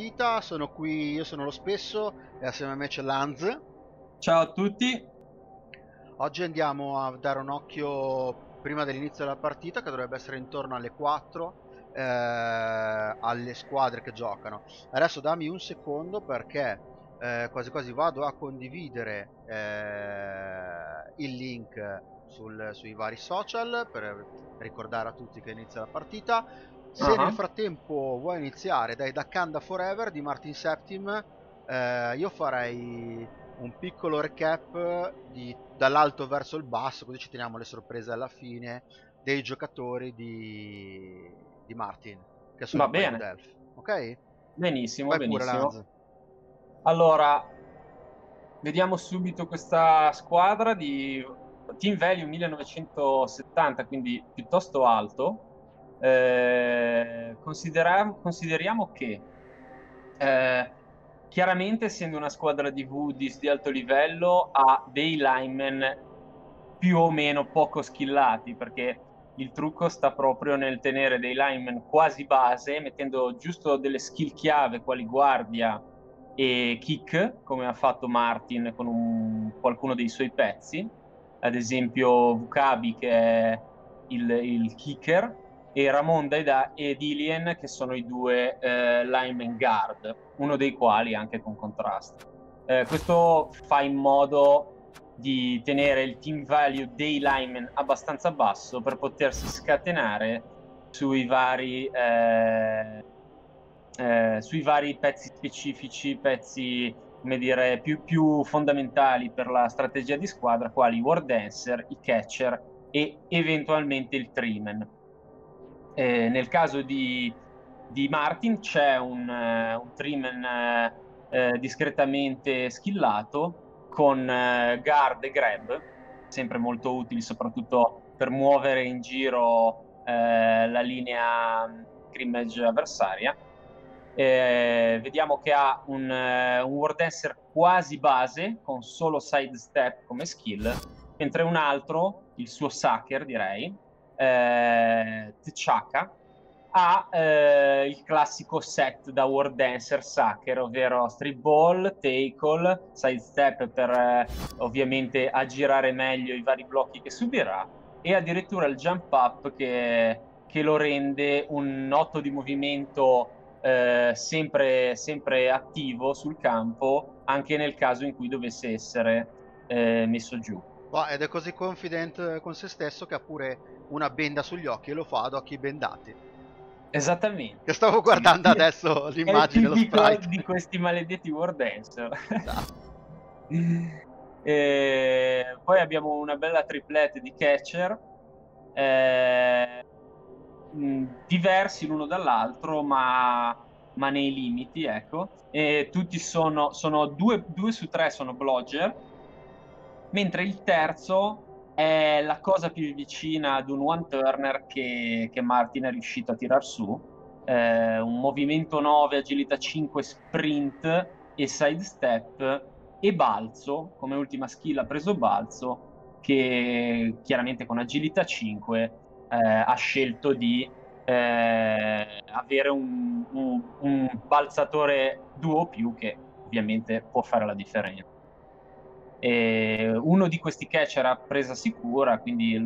partita. Sono qui, io sono lo spesso e assieme a me c'è Lanz. Ciao a tutti. Oggi andiamo a dare un occhio prima dell'inizio della partita, che dovrebbe essere intorno alle 4, eh, alle squadre che giocano. Adesso dammi un secondo perché eh, quasi quasi vado a condividere eh, il link sul, sui vari social per ricordare a tutti che inizia la partita. Se uh-huh. nel frattempo vuoi iniziare dai Dakanda Forever di Martin Septim, eh, io farei un piccolo recap dall'alto verso il basso, così ci teniamo le sorprese alla fine dei giocatori di, di Martin, che sono Va bene. Ok? Benissimo, Vai benissimo. Pure, allora, vediamo subito questa squadra di Team Value 1970, quindi piuttosto alto. Eh, consideriamo che eh, chiaramente essendo una squadra di Woodies di alto livello ha dei linemen più o meno poco skillati perché il trucco sta proprio nel tenere dei linemen quasi base mettendo giusto delle skill chiave quali guardia e kick come ha fatto Martin con un, qualcuno dei suoi pezzi. Ad esempio Vukabi che è il, il kicker e Ramonda ed, ed Ilien che sono i due eh, lineman guard, uno dei quali anche con contrasto. Eh, questo fa in modo di tenere il team value dei linemen abbastanza basso per potersi scatenare sui vari, eh, eh sui vari pezzi specifici, pezzi come dire, più, più fondamentali per la strategia di squadra, quali i war dancer, i catcher e eventualmente il treeman eh, nel caso di, di, Martin c'è un, uh, un Trimen uh, uh, discretamente skillato con guard e grab, sempre molto utili soprattutto per muovere in giro la linea scrimmage avversaria. Eh, vediamo che ha un, un War Dancer quasi base con solo side step come skill, mentre un altro, il suo Sucker direi, eh, T'Chaka ha eh, il classico set da War Dancer Sucker, ovvero strip ball, tackle, side step per eh, ovviamente aggirare meglio i vari blocchi che subirà e addirittura il jump up che, che lo rende un noto di movimento eh, sempre, sempre, attivo sul campo anche nel caso in cui dovesse essere eh, messo giù. Ed è così confident con se stesso che ha pure una benda sugli occhi e lo fa ad occhi bendati. Esattamente. Che stavo guardando adesso l'immagine dello sprite. di questi maledetti War Dancer. Esatto. e poi abbiamo una bella triplette di catcher. Eh, diversi l'uno dall'altro, ma, ma, nei limiti, ecco. E tutti sono, sono due, due su tre sono blogger mentre il terzo è la cosa più vicina ad un one turner che, che Martin è riuscito a tirar su. Eh, un movimento 9, agilità 5, sprint e sidestep e balzo, come ultima skill ha preso balzo, che chiaramente con agilità 5 eh, ha scelto di eh, avere un, un, un balzatore duo più che ovviamente può fare la differenza. E uno di questi catch era presa sicura, quindi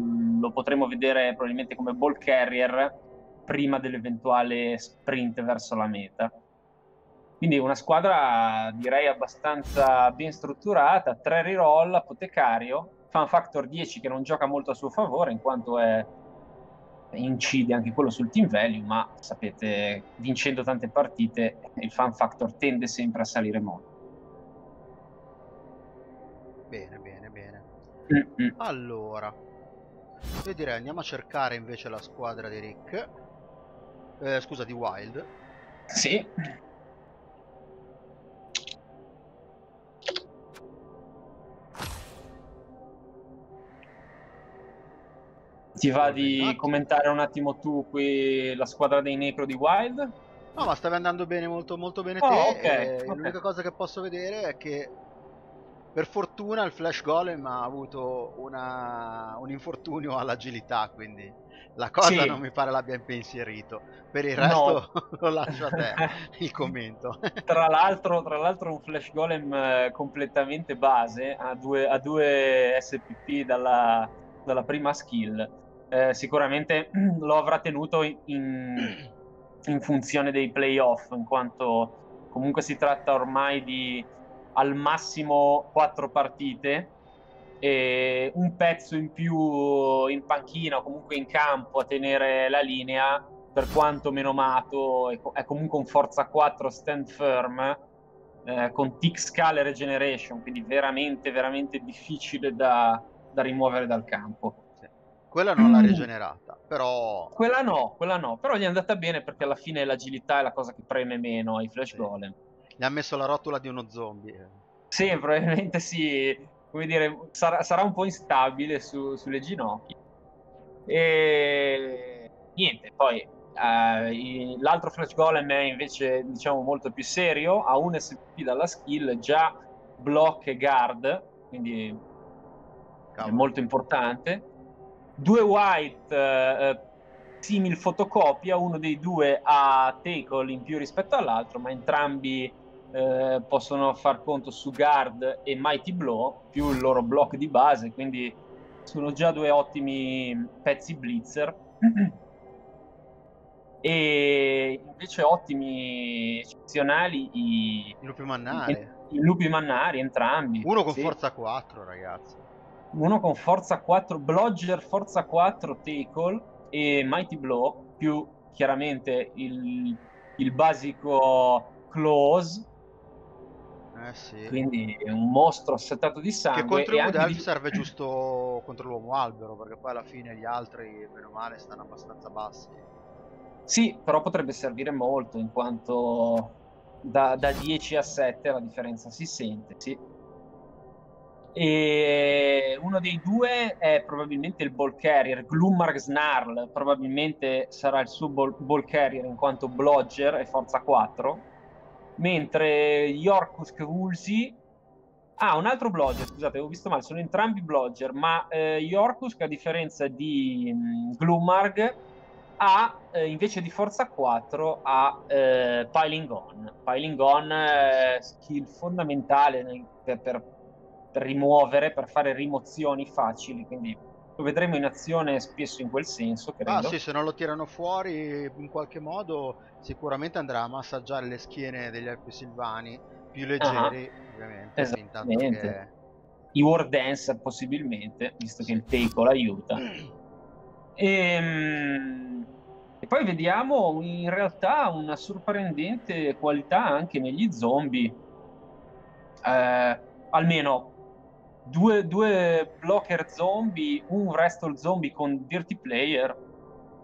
lo potremo vedere probabilmente come ball carrier prima dell'eventuale sprint verso la meta. Quindi una squadra direi abbastanza ben strutturata, 3 reroll, apotecario, fan factor 10 che non gioca molto a suo favore in quanto è, incide anche quello sul team value, ma sapete, vincendo tante partite il fan factor tende sempre a salire molto. Bene, bene, bene. Mm-hmm. Allora, io direi andiamo a cercare invece la squadra di Rick. Eh, scusa, di Wild. Sì. Ti va di commentare un attimo tu qui la squadra dei Necro di Wild? No, ma stavi andando bene, molto, molto bene oh, te. Okay, okay. L'unica cosa che posso vedere è che Per fortuna il Flash Golem ha avuto una, un infortunio all'agilità, quindi la cosa sì. non mi pare l'abbia impensierito. Per il resto no. lo lascio a te il commento. tra, l'altro, tra l'altro un Flash Golem eh, completamente base, a due, a due SPP dalla, dalla prima skill. Eh, sicuramente lo avrà tenuto in, in funzione dei playoff, in quanto comunque si tratta ormai di al massimo quattro partite e un pezzo in più in panchina o comunque in campo a tenere la linea, per quanto menomato, è comunque un Forza 4 stand firm eh, con tick scale regeneration, quindi veramente, veramente difficile da, da rimuovere dal campo. Quella non l'ha mm. rigenerata, però... Quella no, quella no, però gli è andata bene perché alla fine l'agilità è la cosa che preme meno ai Flash sì. Golem. Gli ha messo la rotola di uno zombie. Sì, probabilmente sì come dire, sarà, sarà un po' instabile su, sulle ginocchia. E niente, poi uh, l'altro Flash Golem è invece diciamo molto più serio, ha un SP dalla skill, già block e guard, quindi Cavolo. è molto importante. Due white uh, simil fotocopia, uno dei due ha tackle in più rispetto all'altro, ma entrambi eh, possono far conto su Guard e Mighty Blow più il loro block di base, quindi sono già due ottimi pezzi blitzer. e invece ottimi eccezionali i, lupi mannari. I, i, lupi mannari entrambi. Uno con sì. forza 4, ragazzi. Uno con forza 4, Blodger forza 4 tackle e Mighty Blow più chiaramente il, il basico close eh sì. Quindi è un mostro assetato di sangue. Che contro Elf di... serve giusto contro l'uomo albero, perché poi alla fine gli altri, meno male, stanno abbastanza bassi. Sì, però potrebbe servire molto, in quanto da, da 10 a 7 la differenza si sente, sì. E uno dei due è probabilmente il ball carrier, Glummark Snarl, probabilmente sarà il suo ball, ball carrier in quanto blogger e forza 4 mentre Yorkusk Woolsey Ah, un altro blogger, scusate, ho visto male, sono entrambi blogger, ma eh, Yorkusk, a differenza di mh, mm, Gloomarg, ha, eh, invece di Forza 4, ha eh, Piling On. Piling On è skill fondamentale per, per, per, rimuovere, per fare rimozioni facili, quindi lo vedremo in azione spesso in quel senso, credo. Ah sì, se non lo tirano fuori in qualche modo sicuramente andrà a massaggiare le schiene degli elfi silvani più leggeri, ah, ovviamente. Esattamente. Che... I War Dancer possibilmente, visto che il Teiko l'aiuta. E, ehm, e, poi vediamo in realtà una sorprendente qualità anche negli zombie. Eh, almeno due, due blocker zombie, un wrestle zombie con Dirty Player.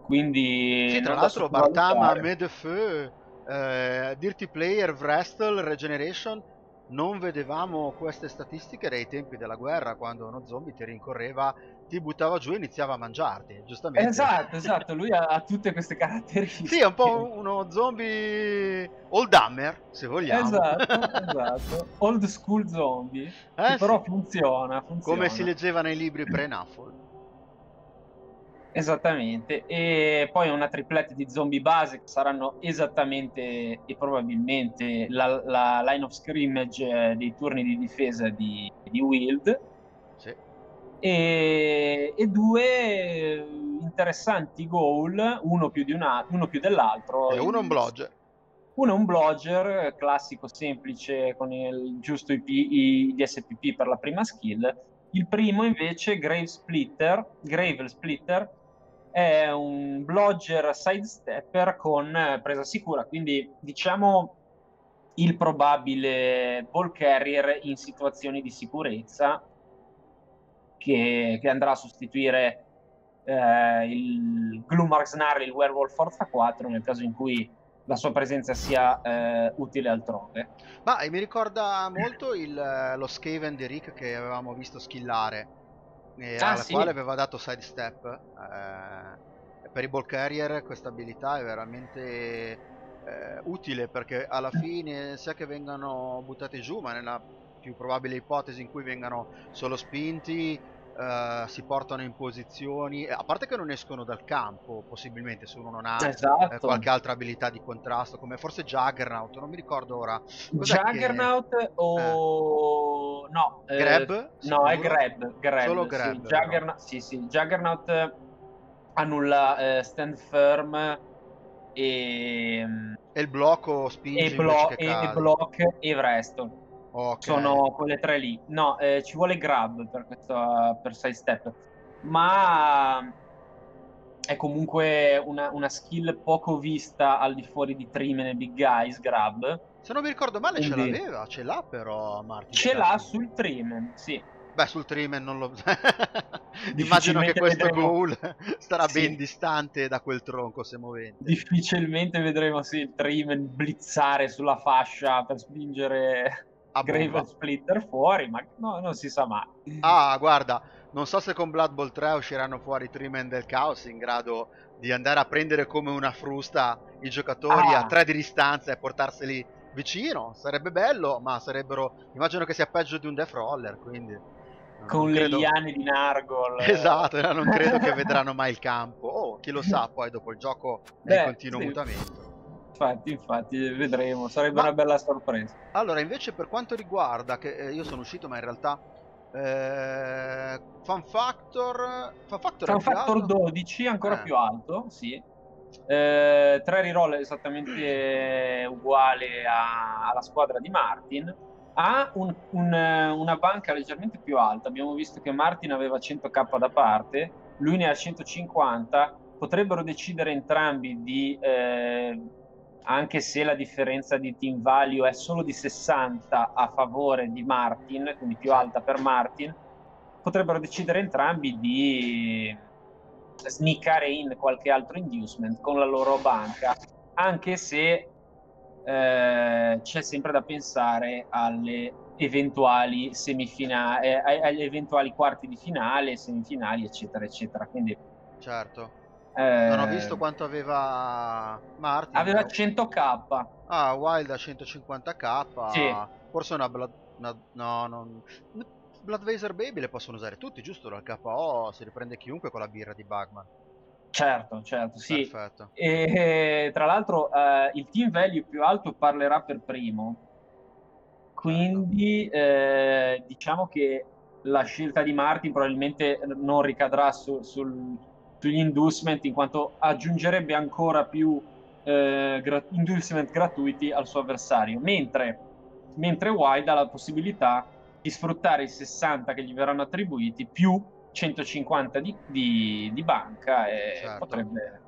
Quindi. Sì, tra l'altro, Bartama, Medefeu, eh, Dirty Player, Wrestle, Regeneration. Non vedevamo queste statistiche dai tempi della guerra, quando uno zombie ti rincorreva ti buttava giù e iniziava a mangiarti, giustamente. Esatto, esatto, lui ha, ha tutte queste caratteristiche. Sì, è un po' uno zombie old hammer, se vogliamo. Esatto, esatto. Old school zombie. Eh, però sì. funziona, funziona. Come si leggeva nei libri pre-Nuffle. Esattamente, e poi una tripletta di zombie base che saranno esattamente e probabilmente la, la line of scrimmage dei turni di difesa di, di Wild e, e due interessanti goal, uno più, una, uno più dell'altro. E uno è un blogger. Uno è un blogger classico, semplice, con il giusto IP, gli SPP per la prima skill. Il primo invece, Grave Splitter, Gravel Splitter, è un blogger sidestepper con presa sicura, quindi diciamo il probabile ball carrier in situazioni di sicurezza che, che andrà a sostituire eh, il Gloommark Snarl, il Werewolf Forza 4, nel caso in cui la sua presenza sia eh, utile altrove. Ma mi ricorda molto il, lo Skaven di Rick che avevamo visto skillare, e ah, alla sì. quale aveva dato sidestep. Eh, per i ball carrier questa abilità è veramente eh, utile perché alla fine sia che vengano buttati giù, ma nella più probabile ipotesi in cui vengano solo spinti, Uh, si portano in posizioni, a parte che non escono dal campo, possibilmente se uno non ha esatto. eh, qualche altra abilità di contrasto, come forse Juggernaut, non mi ricordo ora. Cos'è Juggernaut che... o eh. no? Grab? Eh, no, è Grab, Grab. Solo Grab. Sì, Juggernaut, sì, sì. Juggernaut annulla eh, Stand Firm e... E il blocco spinge e, blo- e, e block e Wrestle. Okay. Sono quelle tre lì. No, eh, ci vuole grab per, questo, per side step. Ma è comunque una, una, skill poco vista al di fuori di Trim e Big Guys, grab. Se non mi ricordo male Quindi... ce l'aveva, ce l'ha però Martin. Ce l'ha sul Trim, sì. Beh, sul Trimen non lo... Immagino che questo vedremo... goal starà sì. ben distante da quel tronco se movente. Difficilmente vedremo sì, il Trimen blizzare sulla fascia per spingere a Graven Splitter fuori, ma no, non si sa mai. Ah, guarda, non so se con Blood Bowl 3 usciranno fuori Trimen del Chaos in grado di andare a prendere come una frusta i giocatori ah. a tre di distanza e portarseli vicino. Sarebbe bello, ma sarebbero... Immagino che sia peggio di un Death Roller, quindi... Con le liane di Nargol. Esatto, non credo che vedranno mai il campo. Oh, chi lo sa, poi dopo il gioco è in continuo sì. mutamento infatti, infatti, vedremo, sarebbe ma... una bella sorpresa. Allora, invece per quanto riguarda, che eh, io sono uscito ma in realtà... Eh, Fan Factor... Fan Factor, Fan Factor 12, ancora eh. più alto, sì. Eh, tre reroll esattamente uguale a, alla squadra di Martin ha un, un, una banca leggermente più alta abbiamo visto che Martin aveva 100k da parte lui ne ha 150 potrebbero decidere entrambi di eh, anche se la differenza di team value è solo di 60 a favore di Martin, quindi più alta per Martin, potrebbero decidere entrambi di sniccare in qualche altro inducement con la loro banca, anche se eh, c'è sempre da pensare alle eventuali semifinali, eh, agli eventuali quarti di finale, semifinali, eccetera, eccetera. Quindi certo. Eh, non ho visto quanto aveva Martin. Aveva 100k. Ah, Wild a 150k. Sì. Forse una Blood... Una, no, non... Blood Vaser Baby le possono usare tutti, giusto? Dal KO si riprende chiunque con la birra di Bugman. Certo, certo, sì. Perfetto. E tra l'altro eh, il team value più alto parlerà per primo. Quindi eh, diciamo che la scelta di Martin probabilmente non ricadrà su, sul, sugli inducement in quanto aggiungerebbe ancora più eh, gra- inducement gratuiti al suo avversario, mentre, mentre Wild ha la possibilità di sfruttare i 60 che gli verranno attribuiti più 150 di, di, di banca e certo. potrebbe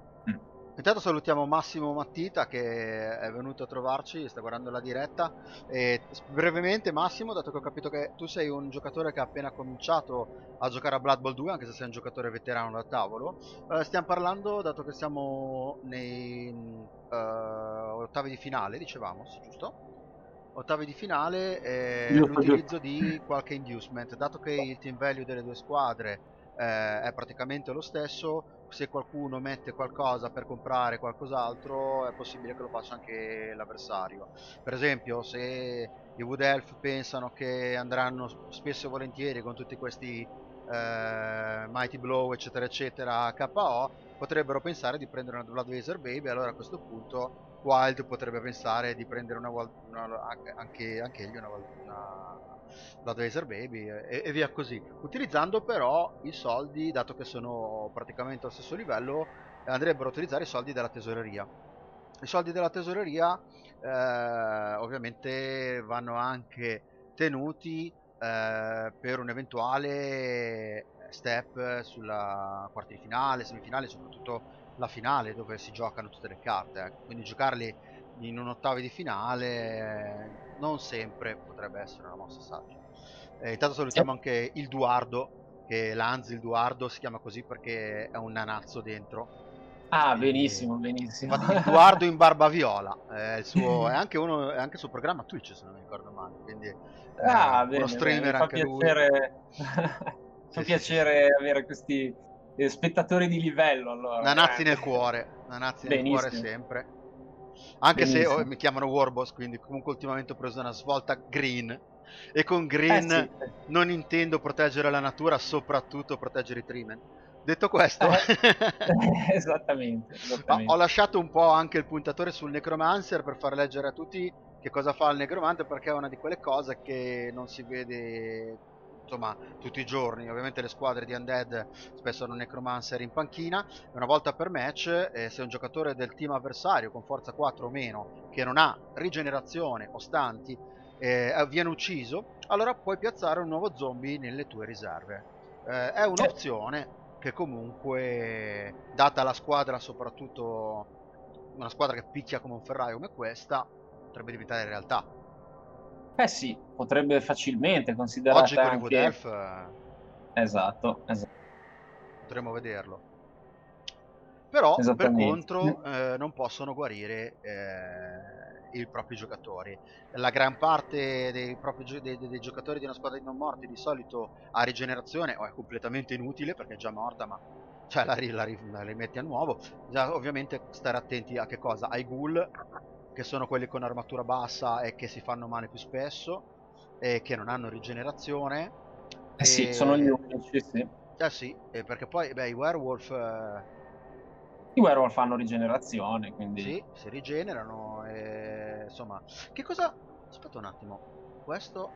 Intanto salutiamo Massimo Mattita che è venuto a trovarci, sta guardando la diretta. E brevemente Massimo, dato che ho capito che tu sei un giocatore che ha appena cominciato a giocare a Blood Bowl 2, anche se sei un giocatore veterano da tavolo, eh, stiamo parlando, dato che siamo nei uh, ottavi di finale, dicevamo, sì, giusto? Ottavi di finale, eh, l'utilizzo di qualche inducement, dato che il team value delle due squadre eh, è praticamente lo stesso, se qualcuno mette qualcosa per comprare qualcos'altro è possibile che lo faccia anche l'avversario. Per esempio se i Wood Elf pensano che andranno spesso e volentieri con tutti questi eh, Mighty Blow eccetera eccetera KO, potrebbero pensare di prendere una Blood Laser Baby allora a questo punto Wild potrebbe pensare di prendere una, una anche, anche egli una, una la Laser Baby e, e, via così utilizzando però i soldi dato che sono praticamente allo stesso livello andrebbero a utilizzare i soldi della tesoreria i soldi della tesoreria eh, ovviamente vanno anche tenuti eh, per un eventuale step sulla quarta di finale, semifinale, soprattutto la finale dove si giocano tutte le carte, eh. quindi giocarli in un ottavo di finale non sempre potrebbe essere una mossa saggia. Eh, intanto salutiamo anche il Duardo, che l'Anzi, il Duardo si chiama così perché è un nanazzo dentro. Ah, benissimo, benissimo. Infatti, il Duardo in barba viola, è, il suo, è anche uno, è anche il suo programma Twitch se non mi ricordo male, quindi ah, bene, uno streamer bene, anche piacere... lui. fa sì, piacere sì, avere questi eh, spettatori di livello allora. Nanazzi eh. nel cuore, Nanazzi nel cuore sempre. Anche Benissimo. se oh, mi chiamano Warboss, quindi comunque ultimamente ho preso una svolta green. E con green eh sì. non intendo proteggere la natura, soprattutto proteggere i Trimen. Detto questo, eh, esattamente, esattamente. ho lasciato un po' anche il puntatore sul Necromancer per far leggere a tutti che cosa fa il Necromante perché è una di quelle cose che non si vede insomma tutti i giorni. Ovviamente le squadre di Undead spesso hanno Necromancer in panchina. Una volta per match eh, se un giocatore del team avversario con forza 4 o meno che non ha rigenerazione o stanti eh, viene ucciso allora puoi piazzare un nuovo zombie nelle tue riserve. Eh, è un'opzione che comunque, data la squadra, soprattutto una squadra che picchia come un ferraio come questa, potrebbe diventare realtà. Eh sì, potrebbe facilmente considerare. Oggi con anche... i Wood Elf... Esatto, esatto. Potremmo vederlo. Però, per contro, eh, non possono guarire eh, i propri giocatori. La gran parte dei, propri, dei, dei, giocatori di una squadra di non morti di solito ha rigenerazione o è completamente inutile perché è già morta, ma cioè, la, la, la rimetti a nuovo. Bisogna ovviamente stare attenti a che cosa? Ai ghoul, che sono quelli con armatura bassa e che si fanno male più spesso, e che non hanno rigenerazione. Eh e... sì, sono gli unici, sì. Eh sì, perché poi beh, i werewolf... Eh i werewolf fanno rigenerazione, quindi... Sì, si rigenerano e... Insomma, che cosa... Aspetta un attimo. Questo,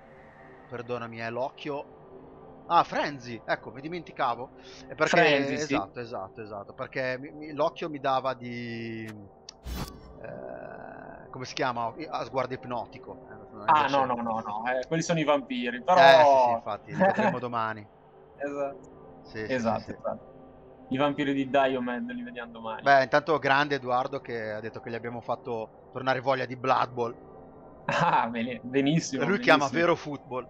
perdonami, è l'occhio... Ah, Frenzy! Ecco, mi dimenticavo. È perché... Frenzy, esatto, sì. esatto, esatto. Perché l'occhio mi dava di... Eh, come si chiama? A sguardo ipnotico. Eh, ah, no, no, no, no. Eh, quelli sono i vampiri, però... Eh, sì, sì, infatti, li vedremo domani. Esatto. Sì, esatto, sì, esatto. I vampiri di Diomed li vediamo domani. Beh, intanto grande Edoardo che ha detto che gli abbiamo fatto tornare voglia di Blood Bowl. Ah, benissimo. Lui benissimo. chiama vero football.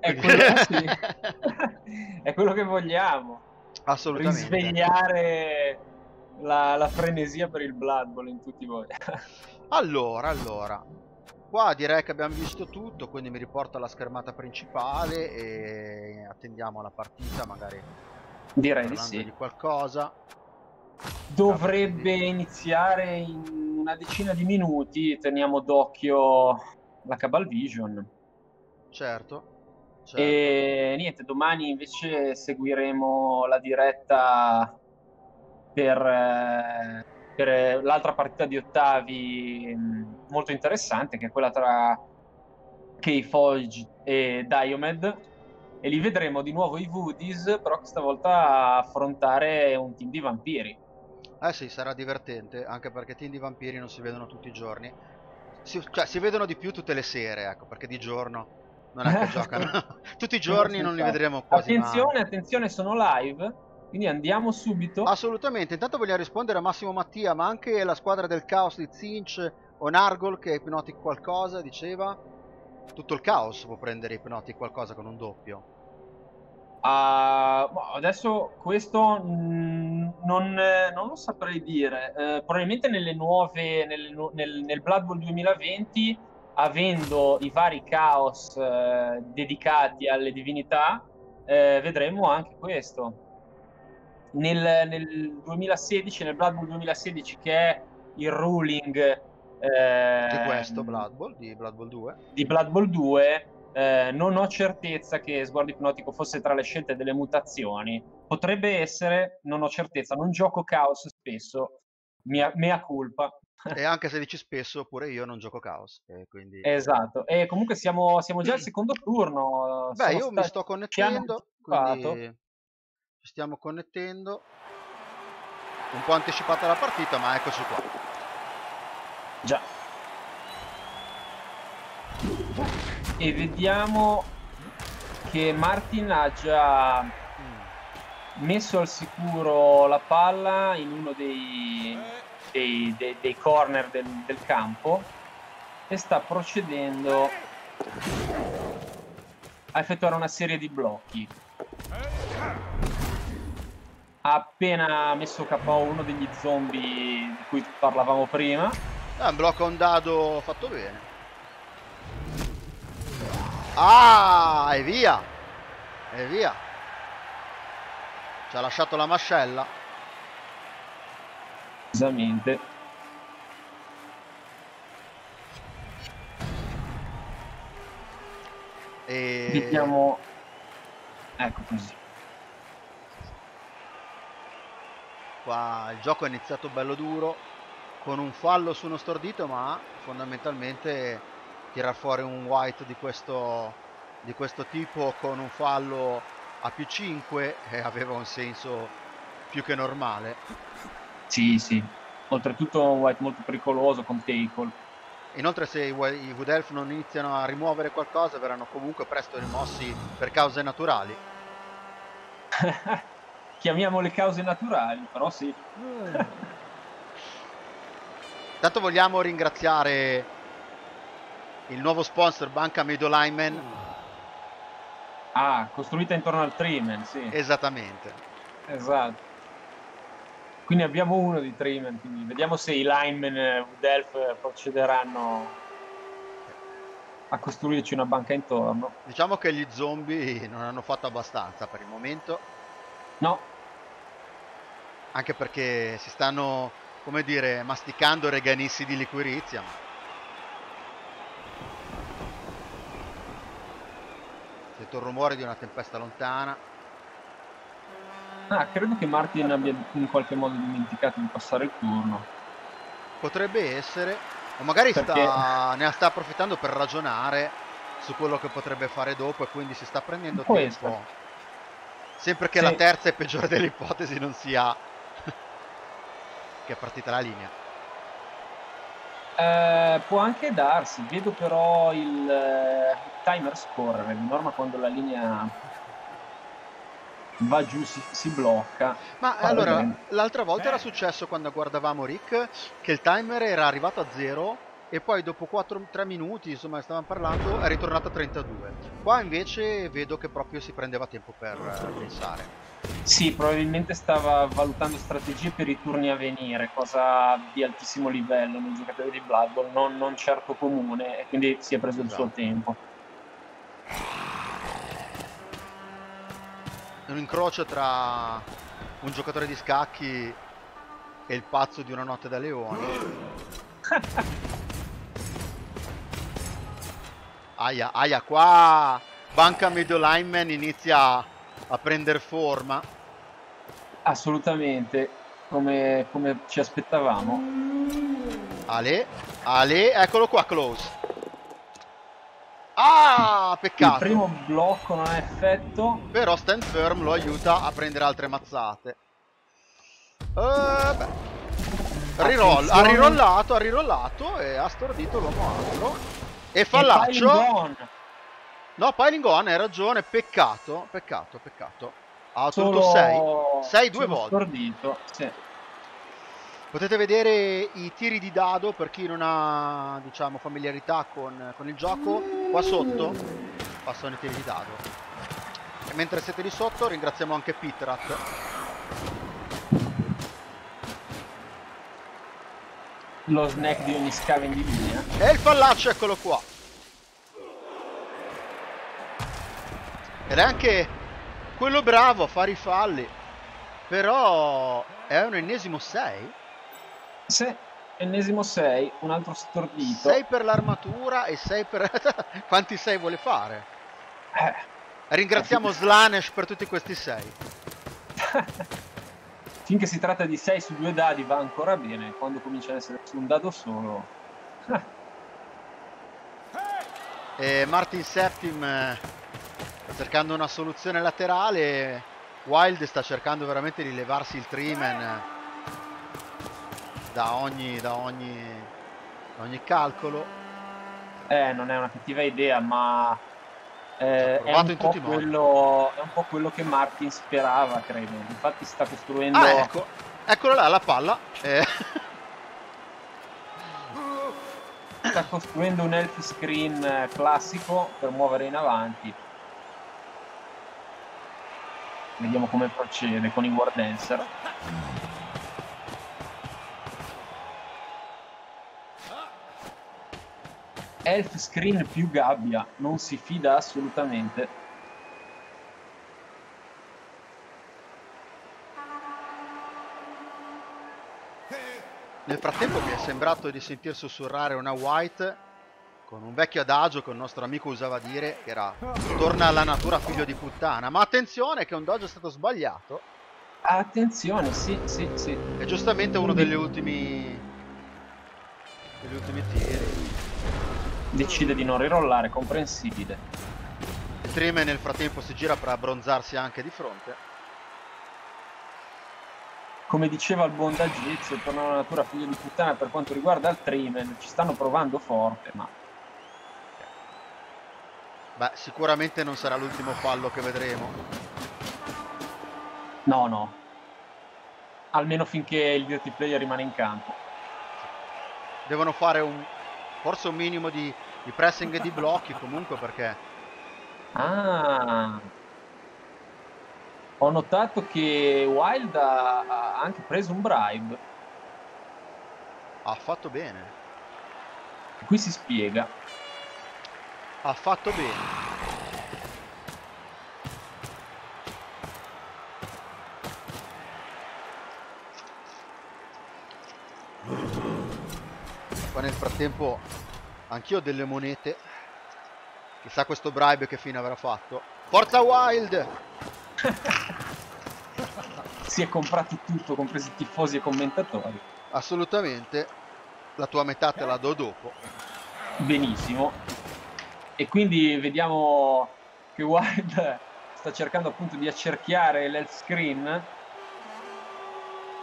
È quello, sì. è quello che vogliamo. Assolutamente. Risvegliare la, la, frenesia per il Blood Bowl in tutti voi. allora, allora. Qua direi che abbiamo visto tutto, quindi mi riporto alla schermata principale e attendiamo la partita, magari Direi di sì. Di qualcosa. Dovrebbe iniziare in una decina di minuti. Teniamo d'occhio la Cabal Vision. Certo. Certo. E niente, domani invece seguiremo la diretta per, eh, per l'altra partita di ottavi mm, molto interessante, che è quella tra K-Forge e Diomed e li vedremo di nuovo i Woodies, però questa volta affrontare un team di vampiri. Eh sì, sarà divertente, anche perché team di vampiri non si vedono tutti i giorni. Si, cioè, si vedono di più tutte le sere, ecco, perché di giorno non è che giocano. tutti i giorni non li vedremo quasi Attenzione, mai. attenzione, sono live, quindi andiamo subito. Assolutamente, intanto vogliamo rispondere a Massimo Mattia, ma anche la squadra del caos di Zinch o Nargol che è Hypnotic qualcosa, diceva tutto il caos può prendere Hypnotic qualcosa con un doppio. Uh, adesso questo mh, non, non, lo saprei dire. Uh, probabilmente nelle nuove, nel, nel, nel Blood Bowl 2020, avendo i vari caos uh, dedicati alle divinità, vedremo anche questo. Nel, nel, 2016, nel Blood Bowl 2016, che è il ruling eh, di questo Blood Bowl, di Blood Bowl 2. Di Blood Bowl 2 eh, non ho certezza che sguardo ipnotico fosse tra le scelte delle mutazioni. Potrebbe essere, non ho certezza, non gioco caos spesso, mia, mea culpa. e anche se dici spesso, pure io non gioco caos. E quindi... Esatto, e comunque siamo, siamo già al secondo turno. Beh, io mi sto connettendo, quindi stiamo connettendo. Un po' anticipata la partita, ma eccoci qua. Già. E vediamo che Martin ha già messo al sicuro la palla in uno dei, dei, dei, dei corner del, del campo e sta procedendo a effettuare una serie di blocchi ha appena messo KO uno degli zombie di cui parlavamo prima. È un blocco un dado fatto bene. Ah, e via! E via! Ci ha lasciato la mascella. Esattamente. E... Vediamo... Ecco così. Qua il gioco è iniziato bello duro, con un fallo su uno stordito, ma fondamentalmente tirar fuori un white di questo, di questo tipo con un fallo a più 5 eh, aveva un senso più che normale. Sì, sì. Oltretutto un white molto pericoloso con tackle. Inoltre se i Wood Elf non iniziano a rimuovere qualcosa verranno comunque presto rimossi per cause naturali. Chiamiamole cause naturali, però sì. Tanto vogliamo ringraziare il nuovo sponsor Banca Medio Lyman. Ah, costruita intorno al Trimen, sì. Esattamente. Esatto. Quindi abbiamo uno di Trimen, quindi vediamo se i linemen eh, Wood Elf procederanno a costruirci una banca intorno. Diciamo che gli zombie non hanno fatto abbastanza per il momento. No. Anche perché si stanno come dire, masticando reganissi di liquirizia. Sento il rumore di una tempesta lontana. Ah, credo che Martin abbia in qualche modo dimenticato di passare il turno. Potrebbe essere, o magari Perché... sta, ne sta approfittando per ragionare su quello che potrebbe fare dopo e quindi si sta prendendo Può tempo. Essere. Sempre che sì. la terza e peggiore delle ipotesi non sia che è partita la linea. Eh, può anche darsi, vedo però il eh, timer scorrere, di norma quando la linea va giù si, si blocca. Ma Poi allora, l'altra volta eh. era successo quando guardavamo Rick che il timer era arrivato a zero e poi dopo 4-3 minuti, insomma, stavamo parlando, è ritornato a 32. Qua invece vedo che proprio si prendeva tempo per pensare. Sì, probabilmente stava valutando strategie per i turni a venire, cosa di altissimo livello nei giocatori di Blood Bowl, non, non certo comune, e quindi si è preso esatto. il suo esatto. tempo. Un incrocio tra un giocatore di scacchi e il pazzo di una notte da leoni. aia, aia, qua Banca Medio Lineman inizia a prendere forma. Assolutamente, come, come ci aspettavamo. Ale, Ale, eccolo qua, close. Ah, peccato. Il primo blocco non ha effetto. Però stand firm lo aiuta a prendere altre mazzate. Uh, Riroll, ha rirollato, ha rirollato e ha stordito l'uomo altro. E fallaccio. No, Piling On, hai ragione, peccato, peccato, peccato. Ha ottenuto 6. 6 due volte. Stordito, sì. Potete vedere i tiri di dado per chi non ha, diciamo, familiarità con, con il gioco. Qua sotto passano i tiri di dado. E mentre siete lì sotto ringraziamo anche Pitrat. Lo snack di ogni scaven di linea. E il pallaccio, eccolo qua. Ed è anche quello bravo a fare i falli. Però è un ennesimo 6? Sì, ennesimo 6, un altro stordito. 6 per l'armatura e 6 per... Quanti 6 vuole fare? Eh, Ringraziamo Slanesh per tutti questi 6. Finché si tratta di 6 su due dadi va ancora bene, quando comincia ad essere su un dado solo... e Martin Septim eh, cercando una soluzione laterale. Wild sta cercando veramente di levarsi il Trimen da ogni, da ogni, da ogni calcolo. Eh non è una cattiva idea ma eh, è, un quello, è, un po' quello, che Martin sperava credo infatti sta costruendo ah, ecco. eccolo là la palla eh. sta costruendo un elf screen classico per muovere in avanti Vediamo come procede con i War Dancer. Elf screen più gabbia, non si fida assolutamente. Nel frattempo mi è sembrato di sentir sussurrare una white con un vecchio adagio che un nostro amico usava dire che era torna alla natura figlio di puttana ma attenzione che un dojo è stato sbagliato. Attenzione sì sì sì. È giustamente uno degli ultimi degli ultimi tiri decide di non rirollare comprensibile il Trime nel frattempo si gira per abbronzarsi anche di fronte come diceva il buon Dagizio, torna alla natura figlio di puttana per quanto riguarda il Trimen, ci stanno provando forte, ma Beh, sicuramente non sarà l'ultimo fallo che vedremo. No, no. Almeno finché il dirty player rimane in campo. Devono fare un forse un minimo di, di pressing e di blocchi comunque perché... Ah, ho notato che Wild ha anche preso un bribe. Ha fatto bene. Qui si spiega ha fatto bene qua nel frattempo anch'io ho delle monete. Chissà questo bribe che fine avrà fatto. Forza wild! Si è comprato tutto compresi tifosi e commentatori. Assolutamente. La tua metà te la do dopo. Benissimo. E quindi vediamo che Wild sta cercando appunto di accerchiare l'health screen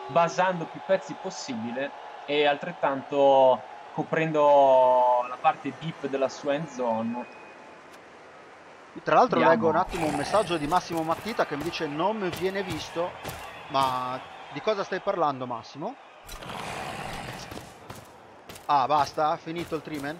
basando più pezzi possibile e altrettanto coprendo la parte deep della sua end zone tra l'altro leggo un attimo un messaggio di Massimo Mattita che mi dice non mi viene visto ma di cosa stai parlando Massimo? Ah basta? Finito il trimen?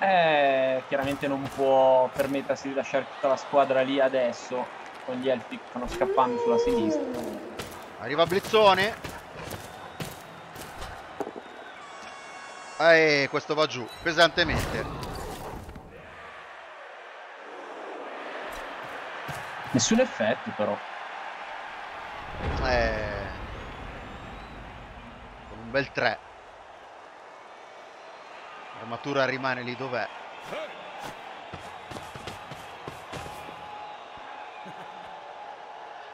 Eh, chiaramente non può permettersi di lasciare tutta la squadra lì adesso con gli elfi che stanno scappando sulla sinistra. Arriva Blizzone. E eh, questo va giù pesantemente. Nessun effetto però. Eh, un bel 3. L'armatura rimane lì dov'è.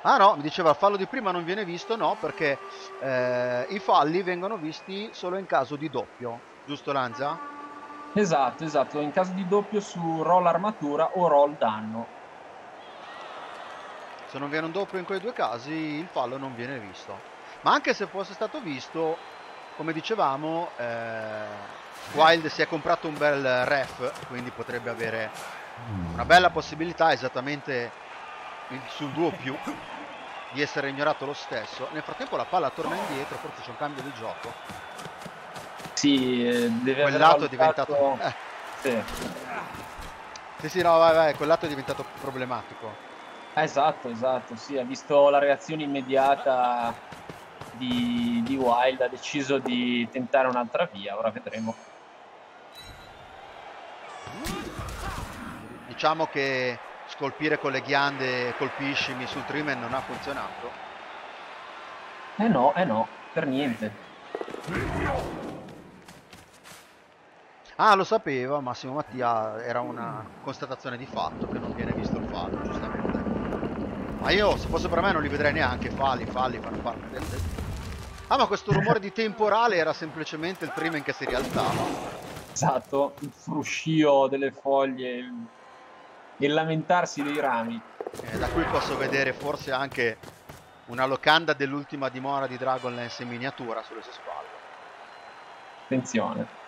Ah no, mi diceva il fallo di prima non viene visto, no, perché eh, i falli vengono visti solo in caso di doppio, giusto Lanza? Esatto, esatto, in caso di doppio su roll armatura o roll danno. Se non viene un doppio in quei due casi il fallo non viene visto. Ma anche se fosse stato visto, come dicevamo, eh, Wild si è comprato un bel ref, quindi potrebbe avere una bella possibilità esattamente sul duo più di essere ignorato lo stesso. Nel frattempo la palla torna indietro, forse c'è un cambio di gioco. Sì, eh, deve quel lato è diventato... Eh. Sì. sì, sì, no, vai, vai, quel lato è diventato problematico. Esatto, esatto, sì, ha visto la reazione immediata di, di Wild, ha deciso di tentare un'altra via, ora vedremo. Diciamo che scolpire con le ghiande colpiscimi sul Trimen non ha funzionato. Eh no, eh no, per niente. Ah, lo sapeva Massimo Mattia, era una constatazione di fatto che non viene visto il fallo, giustamente. Ma io, se fosse per me, non li vedrei neanche falli, falli, fanno parte del... Ah, ma questo rumore di temporale era semplicemente il Trimen che si rialzava. Esatto, il fruscio delle foglie, il lamentarsi dei rami. Eh, da qui posso vedere forse anche una locanda dell'ultima dimora di Dragonlance in miniatura sulle sue spalle. Attenzione.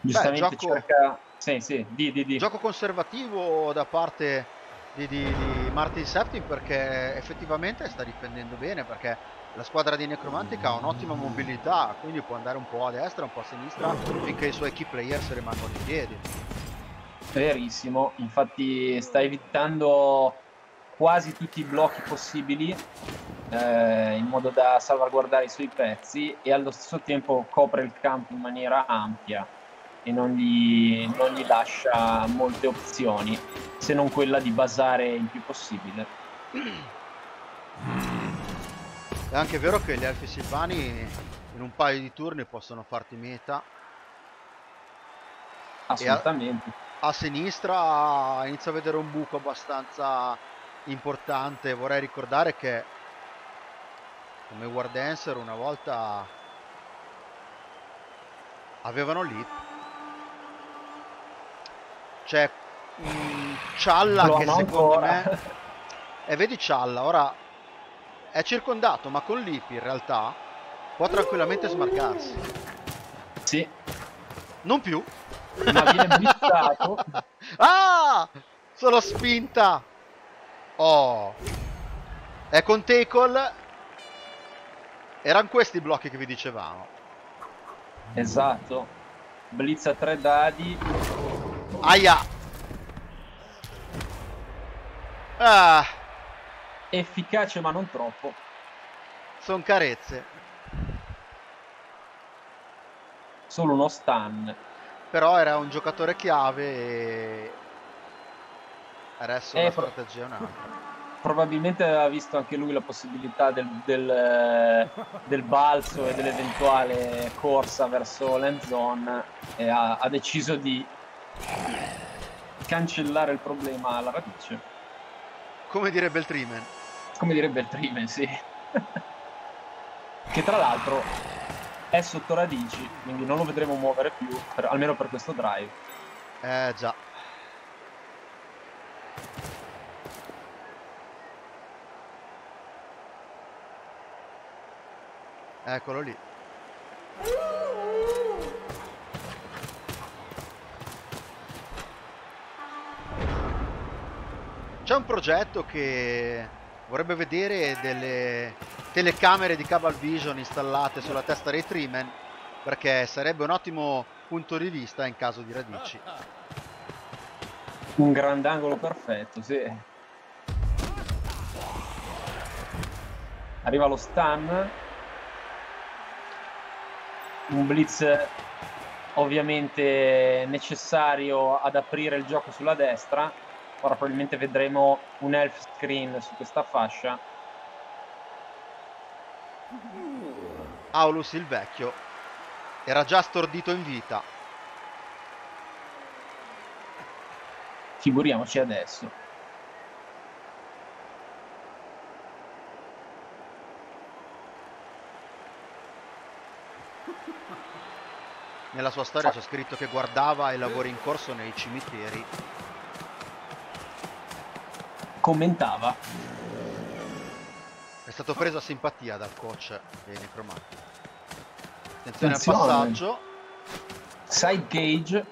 Giustamente Beh, gioco... cerca... Sì, sì, di, di, di. Gioco conservativo da parte di, di, di Martin Septim perché effettivamente sta difendendo bene perché la squadra di Necromantica ha un'ottima mobilità quindi può andare un po' a destra un po' a sinistra finché i suoi key players rimangono in piedi verissimo infatti sta evitando quasi tutti i blocchi possibili eh, in modo da salvaguardare i suoi pezzi e allo stesso tempo copre il campo in maniera ampia e non gli, non gli lascia molte opzioni se non quella di basare il più possibile. È anche vero che gli elfi silvani in un paio di turni possono farti meta. Assolutamente. A, a, sinistra inizio a vedere un buco abbastanza importante. Vorrei ricordare che come War Dancer una volta avevano lì c'è Cialla Lo che secondo ancora. me e vedi Cialla ora è circondato ma con l'IP in realtà può tranquillamente smarcarsi sì non più ma viene blizzato ah sono spinta oh è con Tackle erano questi i blocchi che vi dicevamo. Esatto. Blitz a tre dadi. Aia! Ah. Efficace ma non troppo. Sono carezze. Solo uno stun. Però era un giocatore chiave e... Adesso eh, la strategia è un'altra probabilmente aveva visto anche lui la possibilità del, del, del balzo e dell'eventuale corsa verso l'end zone e ha, ha, deciso di cancellare il problema alla radice. Come direbbe il Trimen. Come direbbe il Trimen, sì. che tra l'altro è sotto radici, quindi non lo vedremo muovere più, per, almeno per questo drive. Eh già. Eccolo lì. C'è un progetto che vorrebbe vedere delle telecamere di Cabal Vision installate sulla testa dei Trimen perché sarebbe un ottimo punto di vista in caso di radici. Un grandangolo perfetto, sì. Arriva lo stun un blitz ovviamente necessario ad aprire il gioco sulla destra ora probabilmente vedremo un elf screen su questa fascia. Aulus il vecchio era già stordito in vita. Figuriamoci adesso. Nella sua storia c'è scritto che guardava i lavori in corso nei cimiteri. Commentava. È stato preso a simpatia dal coach dei necromanti. Attenzione, Attenzione. al passaggio. Side cage.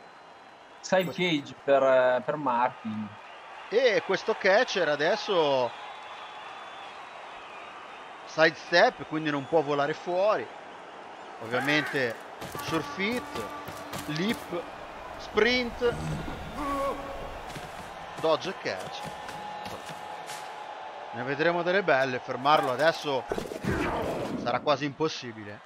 Side questo. cage per, per Martin. E questo catcher adesso side step, quindi non può volare fuori. Ovviamente surfit, lip, sprint, dodge e catch. Ne vedremo delle belle, fermarlo adesso sarà quasi impossibile.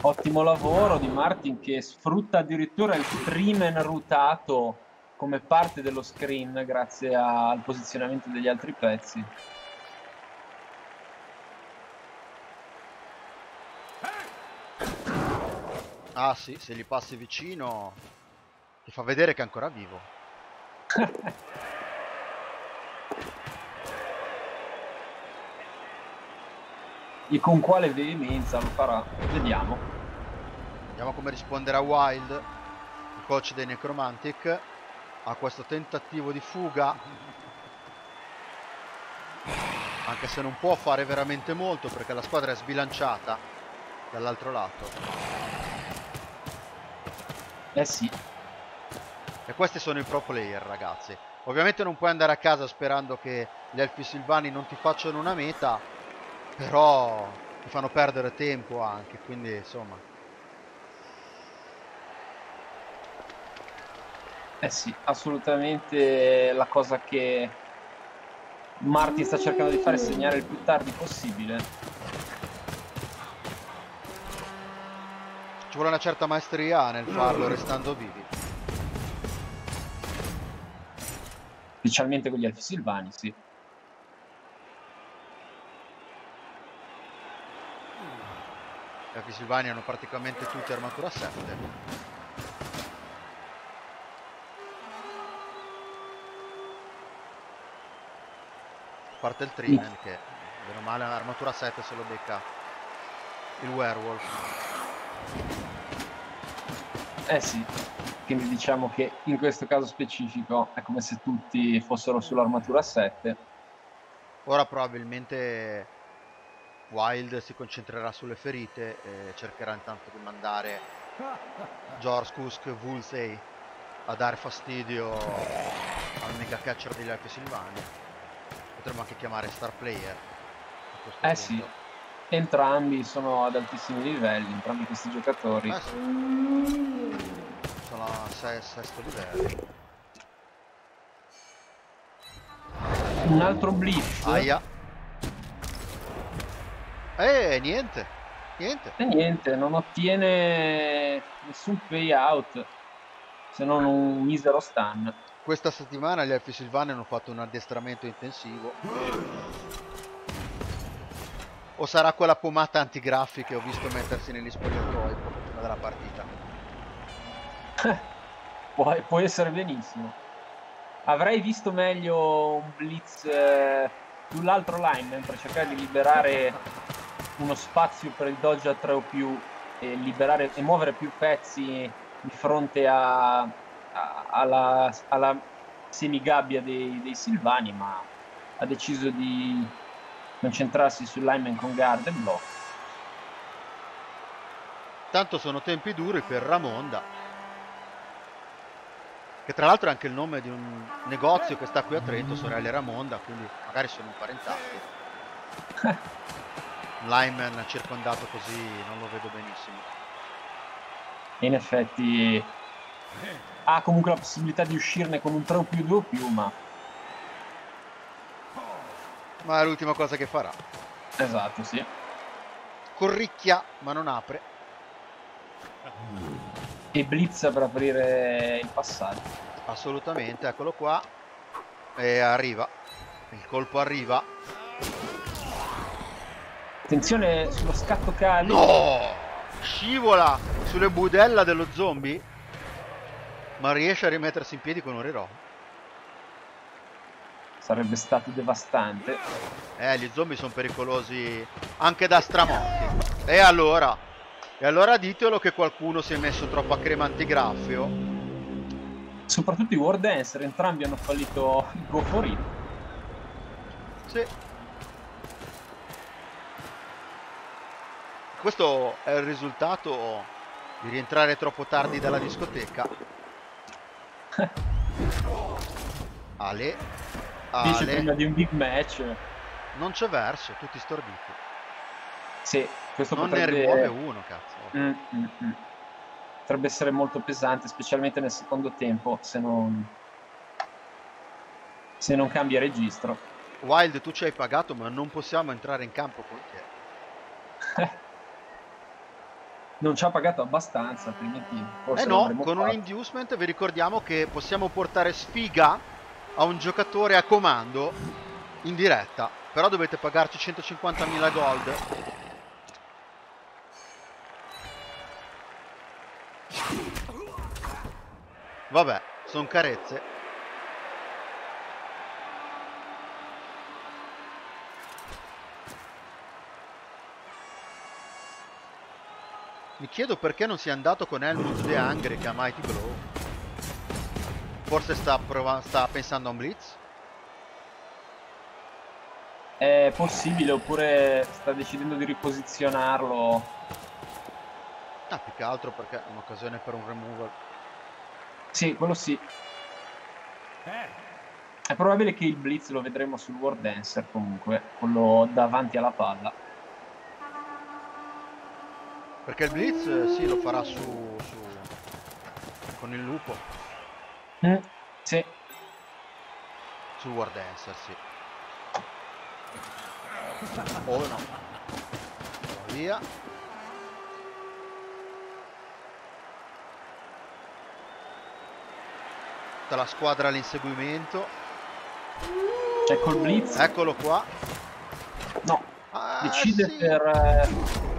Ottimo lavoro di Martin che sfrutta addirittura il streamen rutato come parte dello screen grazie al posizionamento degli altri pezzi. Ah sì, se gli passi vicino ti fa vedere che è ancora vivo. e con quale veemenza lo farà? Vediamo. Vediamo come risponderà Wild, il coach dei Necromantic, a questo tentativo di fuga. Anche se non può fare veramente molto perché la squadra è sbilanciata dall'altro lato. Eh sì. E questi sono i pro player, ragazzi. Ovviamente non puoi andare a casa sperando che gli elfi silvani non ti facciano una meta, però ti fanno perdere tempo anche, quindi insomma. Eh sì, assolutamente la cosa che Martin sta cercando di fare è segnare il più tardi possibile Ci vuole una certa maestria nel farlo restando vivi. specialmente con gli Elfi Silvani, sì. Gli Elfi Silvani hanno praticamente tutti armatura 7. parte il Trinen che meno male armatura 7 se lo becca il werewolf eh sì quindi diciamo che in questo caso specifico è come se tutti fossero sull'armatura 7 ora probabilmente Wild si concentrerà sulle ferite e cercherà intanto di mandare George Kusk Vulsey a dare fastidio al mega catcher degli Alpi Silvani potremmo anche chiamare star player. Eh punto. sì, entrambi sono ad altissimi livelli, entrambi questi giocatori. Eh sì. Sono a sesto livello. Un altro blitz. Aia. Eh, niente. Niente. E niente, non ottiene nessun payout se non un misero stun. Questa settimana gli Elfi Silvani hanno fatto un addestramento intensivo. O sarà quella pomata antigraffi che ho visto mettersi negli spogliatoi prima della partita? può, può, essere benissimo. Avrei visto meglio un blitz eh, sull'altro lineman per cercare di liberare uno spazio per il dodge a 3 o più e, liberare, e muovere più pezzi di fronte a, alla, alla semigabbia dei, dei, Silvani, ma ha deciso di concentrarsi sul lineman con guard e block. Tanto sono tempi duri per Ramonda, che tra l'altro è anche il nome di un negozio che sta qui a Trento, Sorelle Ramonda, quindi magari sono imparentati. lineman circondato così non lo vedo benissimo. In effetti ha comunque la possibilità di uscirne con un 3 o più 2 o più, ma... Ma è l'ultima cosa che farà. Esatto, sì. Corricchia, ma non apre. E blitz per aprire il passaggio. Assolutamente, eccolo qua. E arriva. Il colpo arriva. Attenzione sullo scatto cali. No! Scivola sulle budella dello zombie ma riesce a rimettersi in piedi con un reroll. Sarebbe stato devastante. Eh, gli zombie sono pericolosi anche da stramonti. E allora? E allora ditelo che qualcuno si è messo troppa crema antigraffio. Soprattutto i War Dancer, entrambi hanno fallito il go for it. Sì. Questo è il risultato di rientrare troppo tardi dalla discoteca. Ale. Ale. Dice prima di un big match. Non c'è verso, tutti storditi. Sì, questo non potrebbe... ne rimuove uno, cazzo. Mm, mm, mm. Potrebbe essere molto pesante, specialmente nel secondo tempo, se non... Se non cambia registro. Wild, tu ci hai pagato, ma non possiamo entrare in campo con te. non ci ha pagato abbastanza, altrimenti forse Eh no, con fatto. un inducement vi ricordiamo che possiamo portare sfiga a un giocatore a comando in diretta, però dovete pagarci 150.000 gold. Vabbè, sono carezze. Mi chiedo perché non sia andato con Helmut De Angre che ha Mighty Blow. Forse sta, sta pensando a un Blitz? È possibile, oppure sta decidendo di riposizionarlo. Ah, più che altro perché è un'occasione per un removal. Sì, quello sì. È probabile che il Blitz lo vedremo sul War Dancer comunque, quello davanti alla palla. Perché il Blitz eh, sì lo farà su, su con il lupo. Mm, sì. Su War Dancer, sì. Oh no. Via. Tutta la squadra all'inseguimento. C'è col blitz. Eccolo qua. No. Ah, Decide sì. per...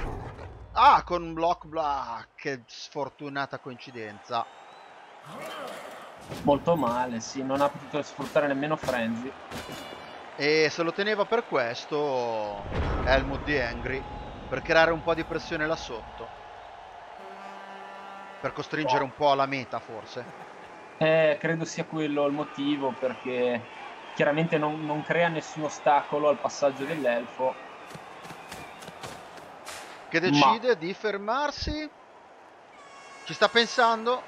Ah, con block black. Che sfortunata coincidenza. Molto male, sì. Non ha potuto sfruttare nemmeno Frenzy. E se lo teneva per questo Helmut di Angry. Per creare un po' di pressione là sotto. Per costringere un po' alla meta, forse. Eh, credo sia quello il motivo perché chiaramente non, non crea nessun ostacolo al passaggio dell'elfo. Che decide Ma... di fermarsi. Ci sta pensando.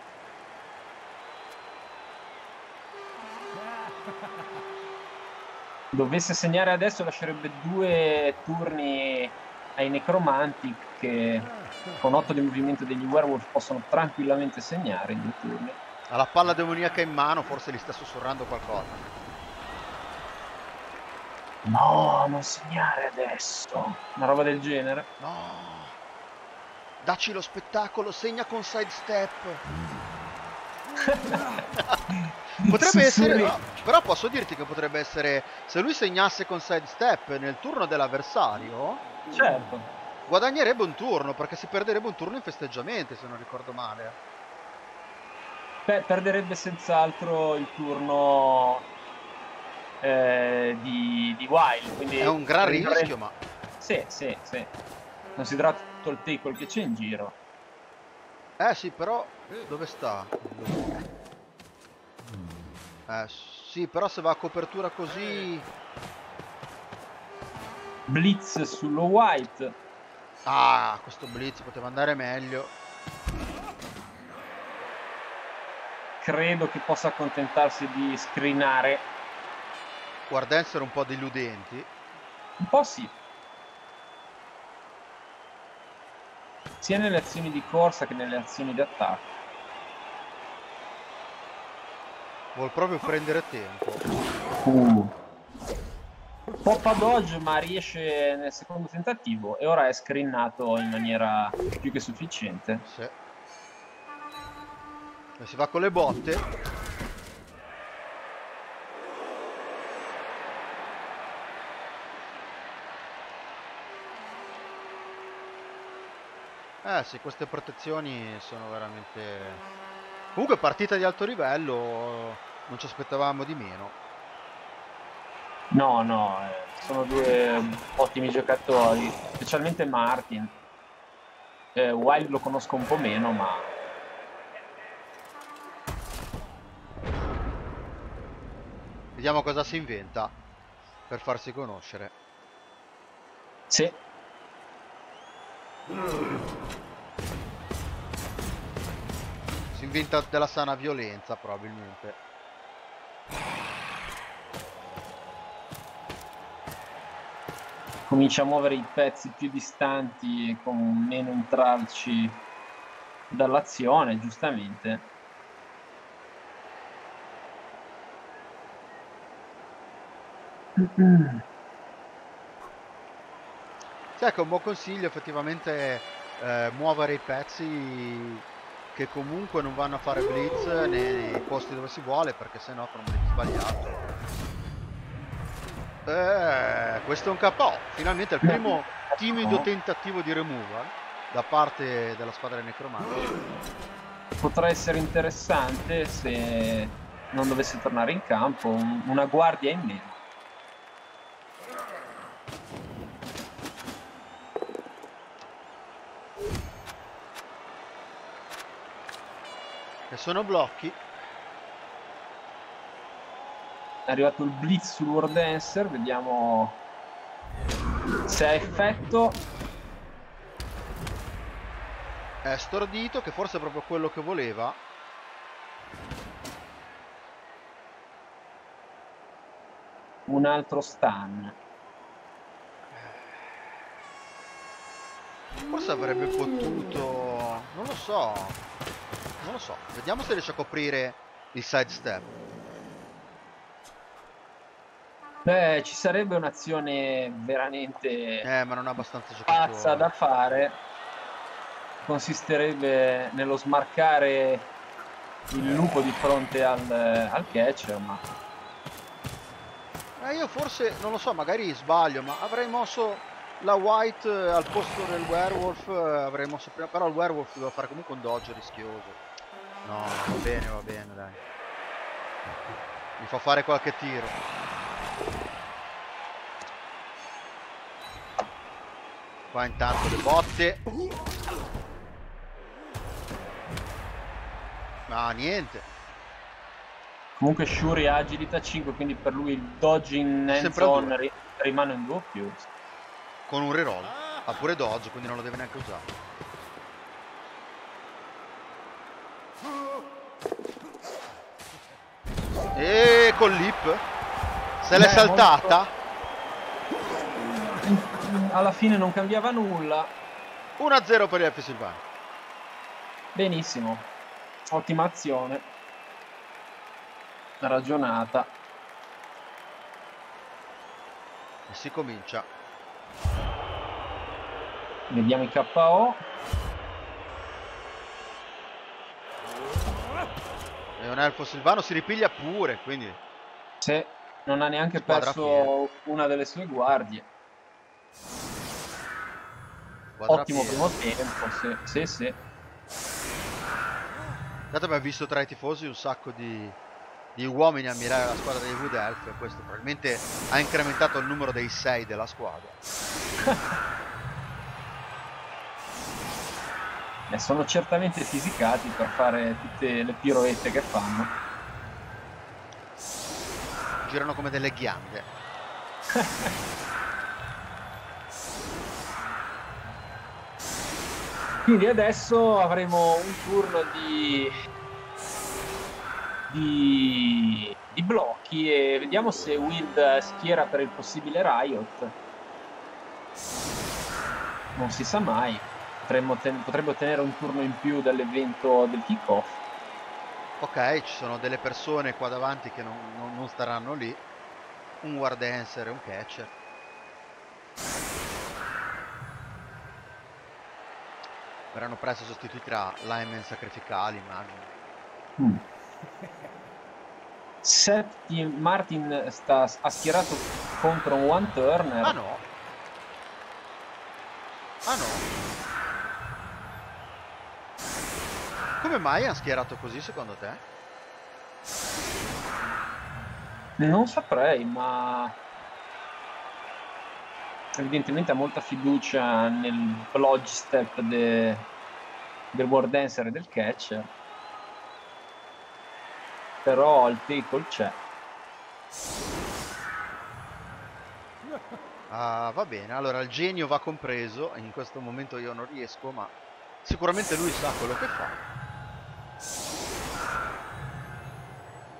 Dovesse segnare adesso lascerebbe due turni ai necromanti che con 8 di movimento degli werewolf possono tranquillamente segnare in due turni. Ha la palla demoniaca in mano, forse gli sta sussurrando qualcosa. No, non segnare adesso. Una roba del genere. No. Dacci lo spettacolo, segna con sidestep. potrebbe essere no, però posso dirti che potrebbe essere se lui segnasse con sidestep nel turno dell'avversario certo guadagnerebbe un turno perché si perderebbe un turno in festeggiamenti se non ricordo male Beh, perderebbe senz'altro il turno eh, di, di, Wild. Quindi è un gran rischio, rischio, ma. Sì, sì, sì. Considerato il tackle che c'è in giro. Eh sì, però. Dove sta? Eh sì, però se va a copertura così. Blitz sullo White. Ah, questo blitz poteva andare meglio. credo che possa accontentarsi di screenare. Guarda essere un po' deludenti. Un po' sì. Sia nelle azioni di corsa che nelle azioni di attacco. Vuol proprio prendere tempo. Uh. Poppa dodge ma riesce nel secondo tentativo e ora è screenato in maniera più che sufficiente. Sì. E si va con le botte. Eh sì, queste protezioni sono veramente... Comunque partita di alto livello, non ci aspettavamo di meno. No, no, eh, sono due ottimi giocatori, specialmente Martin. Eh, Wild lo conosco un po' meno, ma Vediamo cosa si inventa per farsi conoscere. Sì. Si inventa della sana violenza probabilmente. Comincia a muovere i pezzi più distanti con meno intralci dall'azione, giustamente. Sai che un buon consiglio effettivamente eh, muovere i pezzi che comunque non vanno a fare blitz nei posti dove si vuole perché sennò blitz sbagliato. Eh, questo è un KO, finalmente il primo timido tentativo di removal da parte della squadra necromanti. Potrà essere interessante se non dovesse tornare in campo, una guardia in meno. Che sono blocchi. È arrivato il blitz sul War Dancer vediamo se ha effetto. È stordito che forse è proprio quello che voleva. Un altro stun. Forse avrebbe potuto non lo so non lo so. Vediamo se riesce a coprire il sidestep. Beh, ci sarebbe un'azione veramente eh, ma non abbastanza pazza da fare. Consisterebbe nello smarcare il lupo di fronte al, al catcher, ma Eh, io forse, non lo so, magari sbaglio, ma avrei mosso la white al posto del werewolf, avrei mosso prima, però il werewolf doveva fare comunque un dodge rischioso. No, va bene, va bene, dai. Mi fa fare qualche tiro. Qua intanto le botte. Ma niente. Comunque Shuri ha agilità 5, quindi per lui il dodge in end zone ri rimane un doppio. Con un reroll. Ha pure dodge, quindi non lo deve neanche usare. E con l'ip se l'è saltata. Molto... Alla fine non cambiava nulla. 1-0 per il F Silvano. Benissimo. Ottima azione ragionata e si comincia vediamo i KO e un elfo silvano si ripiglia pure quindi se non ha neanche perso una delle sue guardie Squadra ottimo piena. primo tempo sì sì Dato abbiamo visto tra i tifosi un sacco di di uomini a mirare la squadra dei Wood Elf e questo probabilmente ha incrementato il numero dei 6 della squadra. e sono certamente fisicati per fare tutte le piroette che fanno. Girano come delle ghiande. Quindi adesso avremo un turno di di, di blocchi e vediamo se Wild schiera per il possibile Riot. Non si sa mai. Ten- potrebbe ottenere un turno in più dall'evento del kickoff. Ok, ci sono delle persone qua davanti che non, non, non staranno lì. Un War Dancer e un Catcher. Verranno presto sostituiti da linemen sacrificali, immagino. Mm. Septi Martin sta, ha schierato contro un one turner. Ah no. Ah no. Come mai ha schierato così secondo te? Non saprei, ma evidentemente ha molta fiducia nel lodge step de... del War Dancer e del catcher però il tackle c'è. Ah, va bene, allora il genio va compreso, in questo momento io non riesco, ma sicuramente lui sa quello che fa.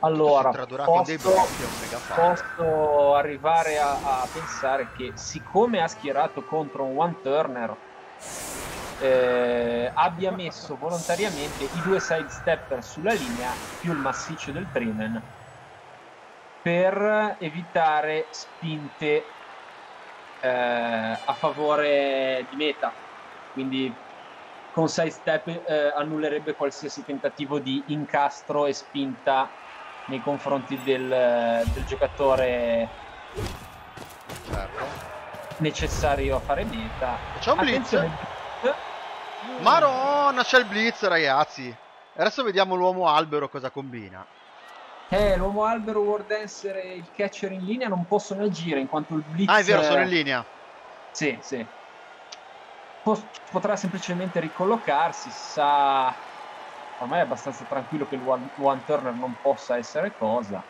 Allora, posso, posso arrivare a, a, pensare che siccome ha schierato contro un one turner eh, abbia messo volontariamente i due side stepper sulla linea più il massiccio del Trimen per evitare spinte eh, a favore di meta. Quindi con side step eh, annullerebbe qualsiasi tentativo di incastro e spinta nei confronti del, del giocatore certo. necessario a fare meta c'è un blitz Maronna, c'è il blitz, ragazzi. Adesso vediamo l'uomo albero cosa combina. Eh, l'uomo albero, War Dancer e il catcher in linea non possono agire in quanto il blitz... Ah, è vero, sono in linea. Sì, sì. Potrà semplicemente ricollocarsi, sa... Ormai è abbastanza tranquillo che il one, one turner non possa essere cosa.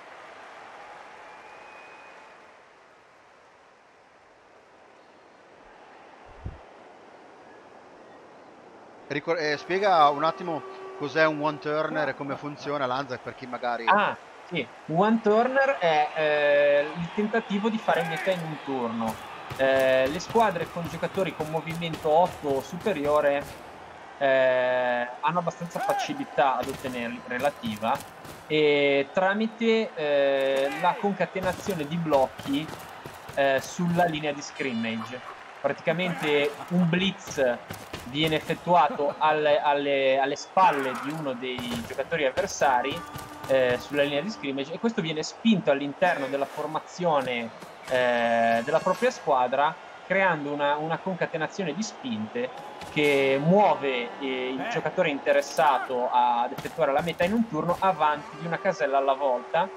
Ricor- eh, spiega un attimo cos'è un one turner e come funziona Lanza per chi magari... Ah, sì, one turner è eh, il tentativo di fare meta in un turno. Eh, le squadre con giocatori con movimento 8 o superiore eh, hanno abbastanza facilità ad ottenerli relativa e tramite eh, la concatenazione di blocchi eh, sulla linea di scrimmage. Praticamente un blitz viene effettuato alle, alle, alle, spalle di uno dei giocatori avversari eh, sulla linea di scrimmage e questo viene spinto all'interno della formazione eh, della propria squadra creando una, una, concatenazione di spinte che muove eh, il giocatore interessato ad effettuare la meta in un turno avanti di una casella alla volta.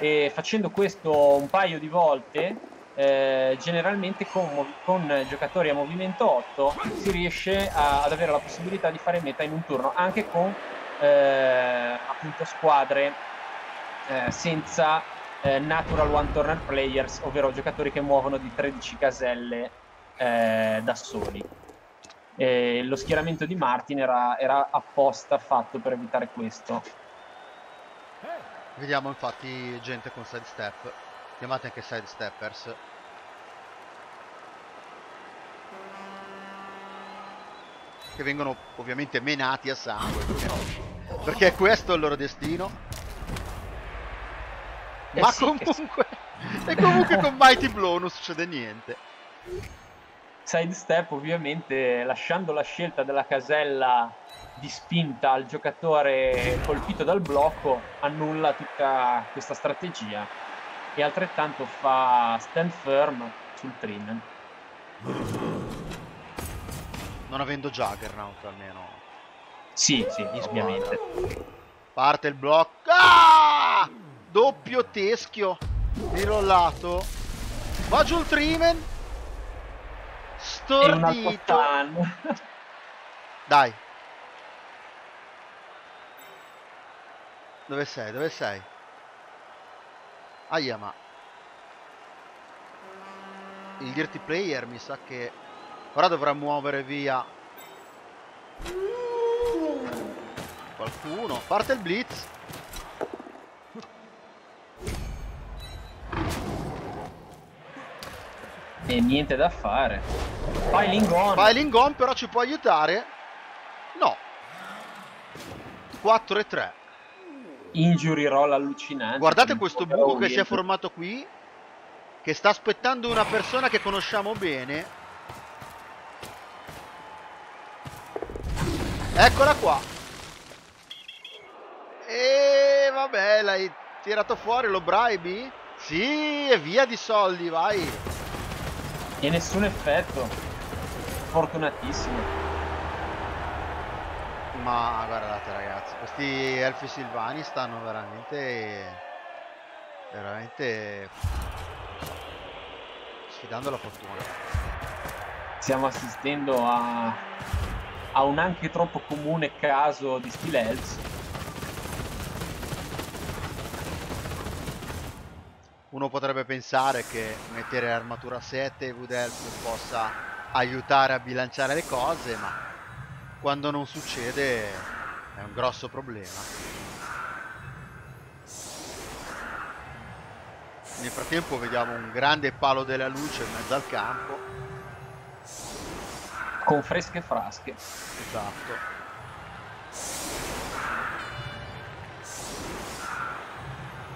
E facendo questo un paio di volte eh, generalmente con, con, giocatori a movimento 8 si riesce a, ad avere la possibilità di fare meta in un turno anche con eh, appunto squadre eh, senza eh, natural one turner players ovvero giocatori che muovono di 13 caselle eh, da soli. E lo schieramento di Martin era, era apposta fatto per evitare questo. Vediamo infatti gente con side step chiamate anche side steppers che vengono ovviamente menati a sangue. Perché questo è il loro destino eh ma sì, comunque e comunque con Mighty Blow non succede niente sidestep ovviamente lasciando la scelta della casella di spinta al giocatore colpito dal blocco annulla tutta questa strategia e altrettanto fa stand firm sul Trinnen non avendo Juggernaut almeno. Sì, sì, ovviamente. Parte il blocco. Ah! Doppio teschio. Rirollato. Va giù il Trimen. Stordito. Dai. Dove sei? Dove sei? Aia ma Il dirty player mi sa che Ora dovrà muovere via qualcuno. Parte il blitz. E niente da fare. Piling on. Piling on però ci può aiutare. No. 4 e 3. Injury roll allucinante. Guardate questo buco che si è formato qui. Che sta aspettando una persona che conosciamo bene. Eccola qua. E vabbè, l'hai tirato fuori, lo bribi? Sì, e via di soldi, vai. E nessun effetto. Fortunatissimo. Ma guardate ragazzi, questi elfi silvani stanno veramente... Veramente... Sfidando la fortuna. Stiamo assistendo a a un anche troppo comune caso di Steel Uno potrebbe pensare che mettere armatura 7 e Wood Elf possa aiutare a bilanciare le cose, ma quando non succede è un grosso problema. Nel frattempo vediamo un grande palo della luce in mezzo al campo con fresche frasche. Esatto.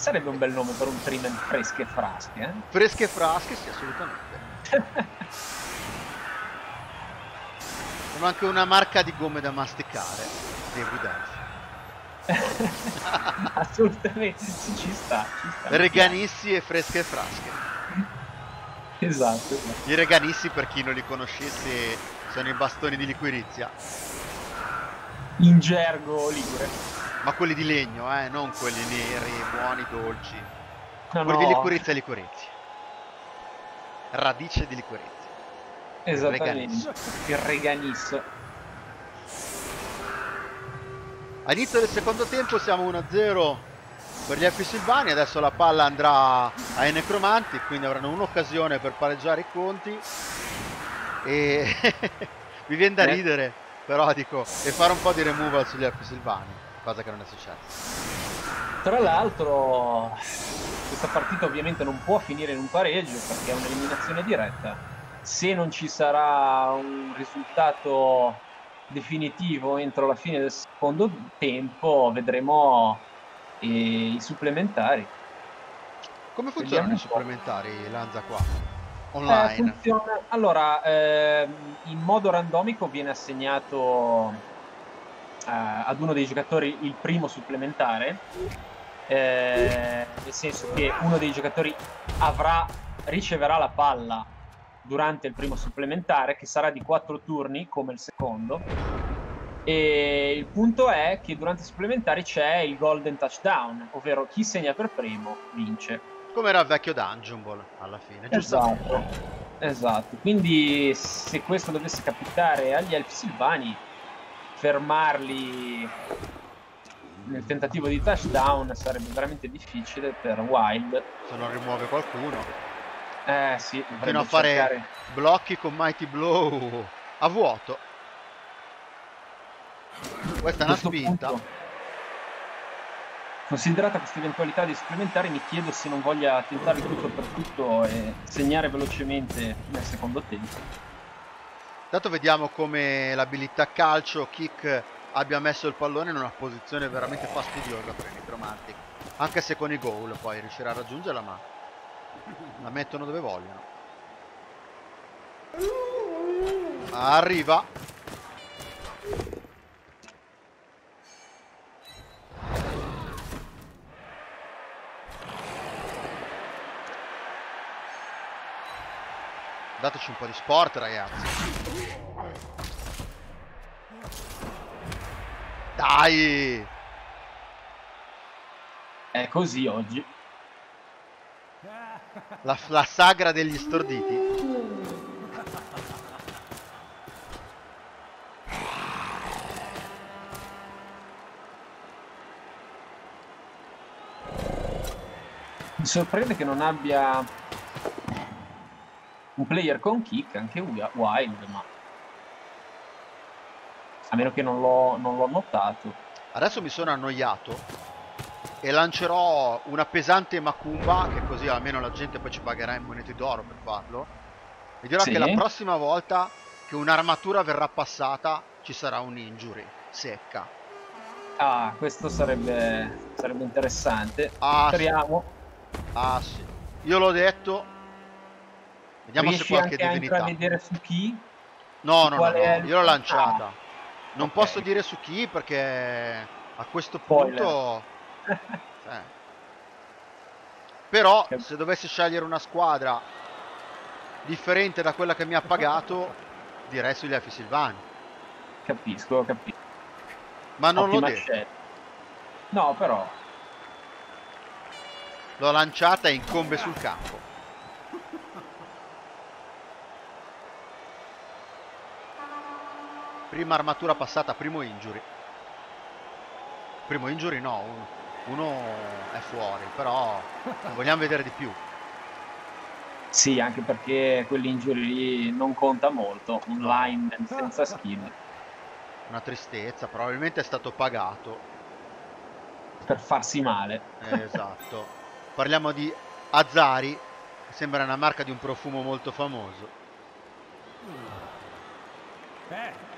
Sarebbe un bel nome per un Trimen fresche frasche, eh? Fresche frasche, sì, assolutamente. Sono anche una marca di gomme da masticare, David Assolutamente, sì, ci sta, ci sta. Reganissi e fresche frasche. Esatto, esatto. I reganissi, per chi non li conoscesse, sono i bastoni di liquirizia. In gergo ligure. Ma quelli di legno, eh, non quelli neri, buoni, dolci. No, quelli no. di liquirizia e liquirizia. Radice di liquirizia. Esattamente. Il reganisso. All'inizio del secondo tempo siamo 1-0 per gli Elfi Silvani, adesso la palla andrà ai Necromanti, quindi avranno un'occasione per pareggiare i conti e mi viene da eh. ridere, però dico, e fare un po' di removal sugli Alpi Silvani, cosa che non è successa. Tra l'altro, questa partita ovviamente non può finire in un pareggio perché è un'eliminazione diretta. Se non ci sarà un risultato definitivo entro la fine del secondo tempo, vedremo i, i supplementari. Come funzionano i supplementari, Lanza qua? online? Eh, funziona... Allora, eh, in modo randomico viene assegnato eh, ad uno dei giocatori il primo supplementare eh, nel senso che uno dei giocatori avrà, riceverà la palla durante il primo supplementare che sarà di 4 turni come il secondo. E il punto è che durante i supplementari c'è il golden touchdown ovvero chi segna per primo vince. Come era il vecchio Dungeon Ball alla fine esatto, esatto. Quindi se questo dovesse capitare agli elfi silvani fermarli nel tentativo di touchdown sarebbe veramente difficile per Wild. Se non rimuove qualcuno. Eh sì fino a fare cercare... blocchi con Mighty Blow a vuoto. Questa è una spinta punto, considerata questa eventualità di supplementare mi chiedo se non voglia tentare tutto per tutto e segnare velocemente nel secondo tempo intanto vediamo come l'abilità calcio kick abbia messo il pallone in una posizione veramente fastidiosa per i necromantic anche se con i goal poi riuscirà a raggiungerla ma la mettono dove vogliono. Arriva. Dateci un po' di sport ragazzi Dai! È così oggi. La, la sagra degli storditi. Mi sorprende che non abbia un player con kick, anche Wild, ma a meno che non l'ho, non l'ho notato. Adesso mi sono annoiato e lancerò una pesante macumba, che così almeno la gente poi ci pagherà in monete d'oro per farlo. E dirò sì. che la prossima volta che un'armatura verrà passata ci sarà un injury secca. Ah, questo sarebbe, sarebbe interessante. Ah, Speriamo. Sì. Ah sì. Io l'ho detto. Vediamo Riesci se qualche anche divinità. a vedere su chi? No, no, no, no. io l'ho lanciata. Ah. Non okay. posso dire su chi perché a questo punto... eh. Però se dovessi scegliere una squadra differente da quella che mi ha pagato, direi sugli Elfi Silvani. Capisco, capisco. Ma non Ottima l'ho detto. No, però. L'ho lanciata e incombe sul campo. Prima armatura passata, primo injury. Primo injury no, uno è fuori, però vogliamo vedere di più. Sì, anche perché quell'injury lì non conta molto, un no. line senza skill. Una tristezza, probabilmente è stato pagato. Per farsi male. esatto. Parliamo di Azzari, che sembra una marca di un profumo molto famoso. Beh,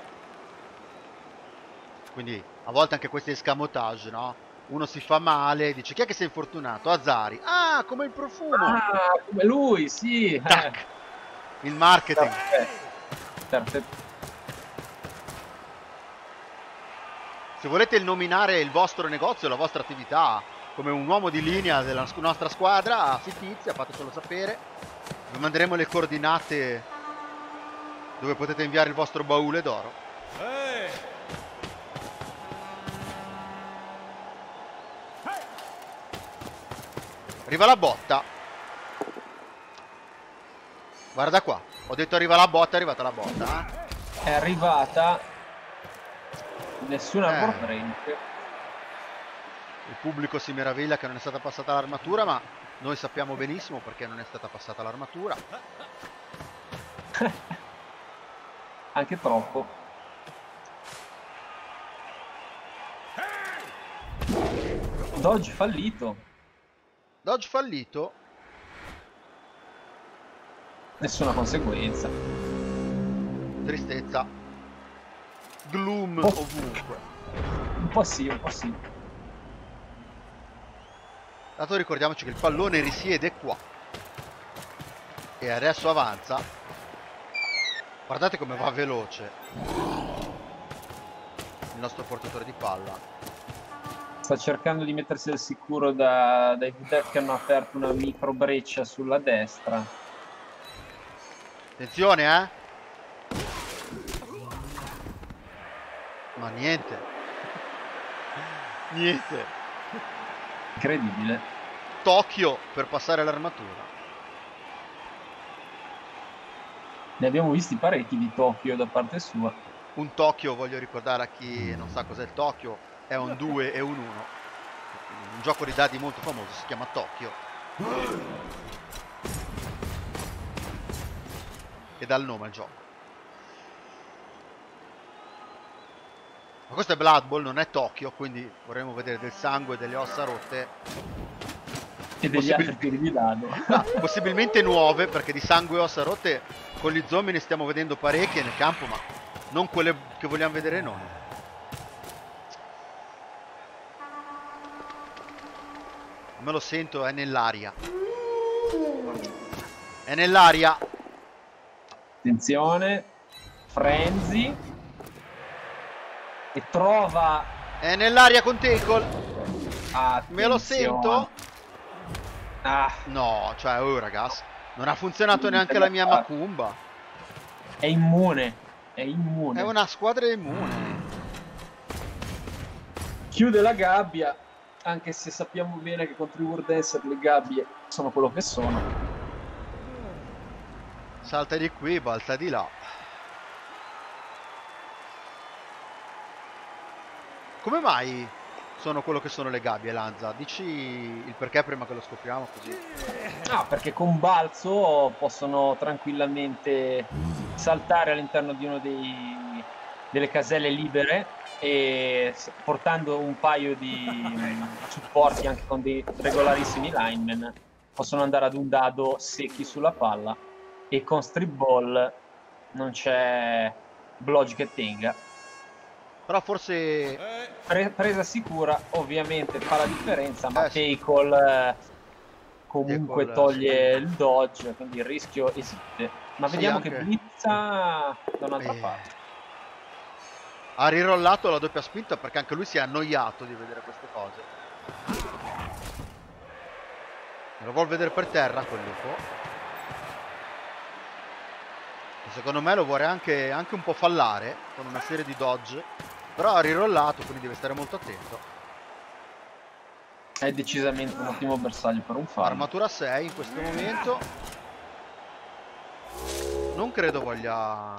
quindi a volte anche questi escamotage, no? Uno si fa male, dice chi è che sei infortunato? Azzari. Ah, come il profumo. Ah, come lui, sì. Tac. Il marketing. Perfetto. Se volete nominare il vostro negozio, la vostra attività come un uomo di linea della nostra squadra fittizia, fatecelo sapere. Vi manderemo le coordinate dove potete inviare il vostro baule d'oro. Arriva la botta. Guarda qua. Ho detto arriva la botta, è arrivata la botta. Eh? È arrivata. Nessuna eh. break. Il pubblico si meraviglia che non è stata passata l'armatura, ma noi sappiamo benissimo perché non è stata passata l'armatura. Anche troppo. Dodge fallito. Dodge fallito. Nessuna conseguenza. Tristezza. Gloom oh. ovunque. Un po' sì, un po' sì. Dato ricordiamoci che il pallone risiede qua. E adesso avanza. Guardate come va veloce. Il nostro portatore di palla. Sta cercando di mettersi al sicuro da, dai VDEF che hanno aperto una micro breccia sulla destra. Attenzione, eh! Ma niente. niente. Incredibile. Tokyo per passare l'armatura. Ne abbiamo visti parecchi di Tokyo da parte sua. Un Tokyo, voglio ricordare a chi non sa cos'è il Tokyo, è un 2 e un 1. Un gioco di dadi molto famoso, si chiama Tokyo. E dà il nome al gioco. Ma questo è Blood Bowl, non è Tokyo, quindi vorremmo vedere del sangue, delle ossa rotte. E degli Possibil altri di dado. Ah, possibilmente nuove, perché di sangue e ossa rotte con gli zombie ne stiamo vedendo parecchie nel campo, ma non quelle che vogliamo vedere noi. Me lo sento, è nell'aria. È nell'aria. Attenzione. Frenzy. E trova... È nell'aria con Tackle. Me lo sento. Ah. No, cioè, oh ragazzi. Non ha funzionato neanche la mia Macumba. È immune. È immune. È una squadra immune. Chiude la gabbia. Anche se sappiamo bene che contro i World Dancer le gabbie sono quello che sono. Salta di qui, balza di là. Come mai sono quello che sono le gabbie, Lanza? Dici il perché prima che lo scopriamo così. Ah, perché con balzo possono tranquillamente saltare all'interno di uno dei, delle caselle libere e portando un paio di supporti anche con dei regolarissimi linemen possono andare ad un dado secchi sulla palla e con strip ball non c'è blodge che tenga però forse... Pre presa sicura ovviamente fa la differenza, ma eh, Tackle eh, comunque toglie sì. il dodge, quindi il rischio esiste. Ma sì, vediamo anche... che blizza da un'altra eh. parte. Ha rirollato la doppia spinta perché anche lui si è annoiato di vedere queste cose. Lo vuol vedere per terra quel lupo. Secondo me lo vuole anche, anche un po' fallare con una serie di dodge. Però ha rirollato, quindi deve stare molto attento. È decisamente un ottimo bersaglio per un fallo. Armatura 6 in questo momento. Non credo voglia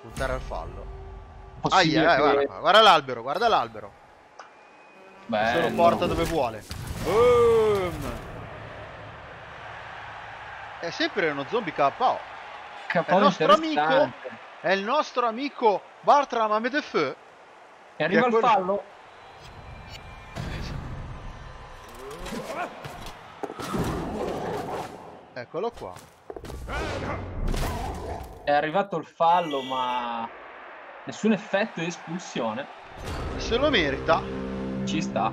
puntare al fallo. Ah, yeah, che... guarda, guarda l'albero, guarda l'albero. Se lo porta dove vuole. Boom! È sempre uno zombie KO. È il nostro amico. È il nostro amico Bartram Amedefeu e arriva il quello... fallo. Eccolo qua. È arrivato il fallo, ma nessun effetto di espulsione. Se lo merita. Ci sta.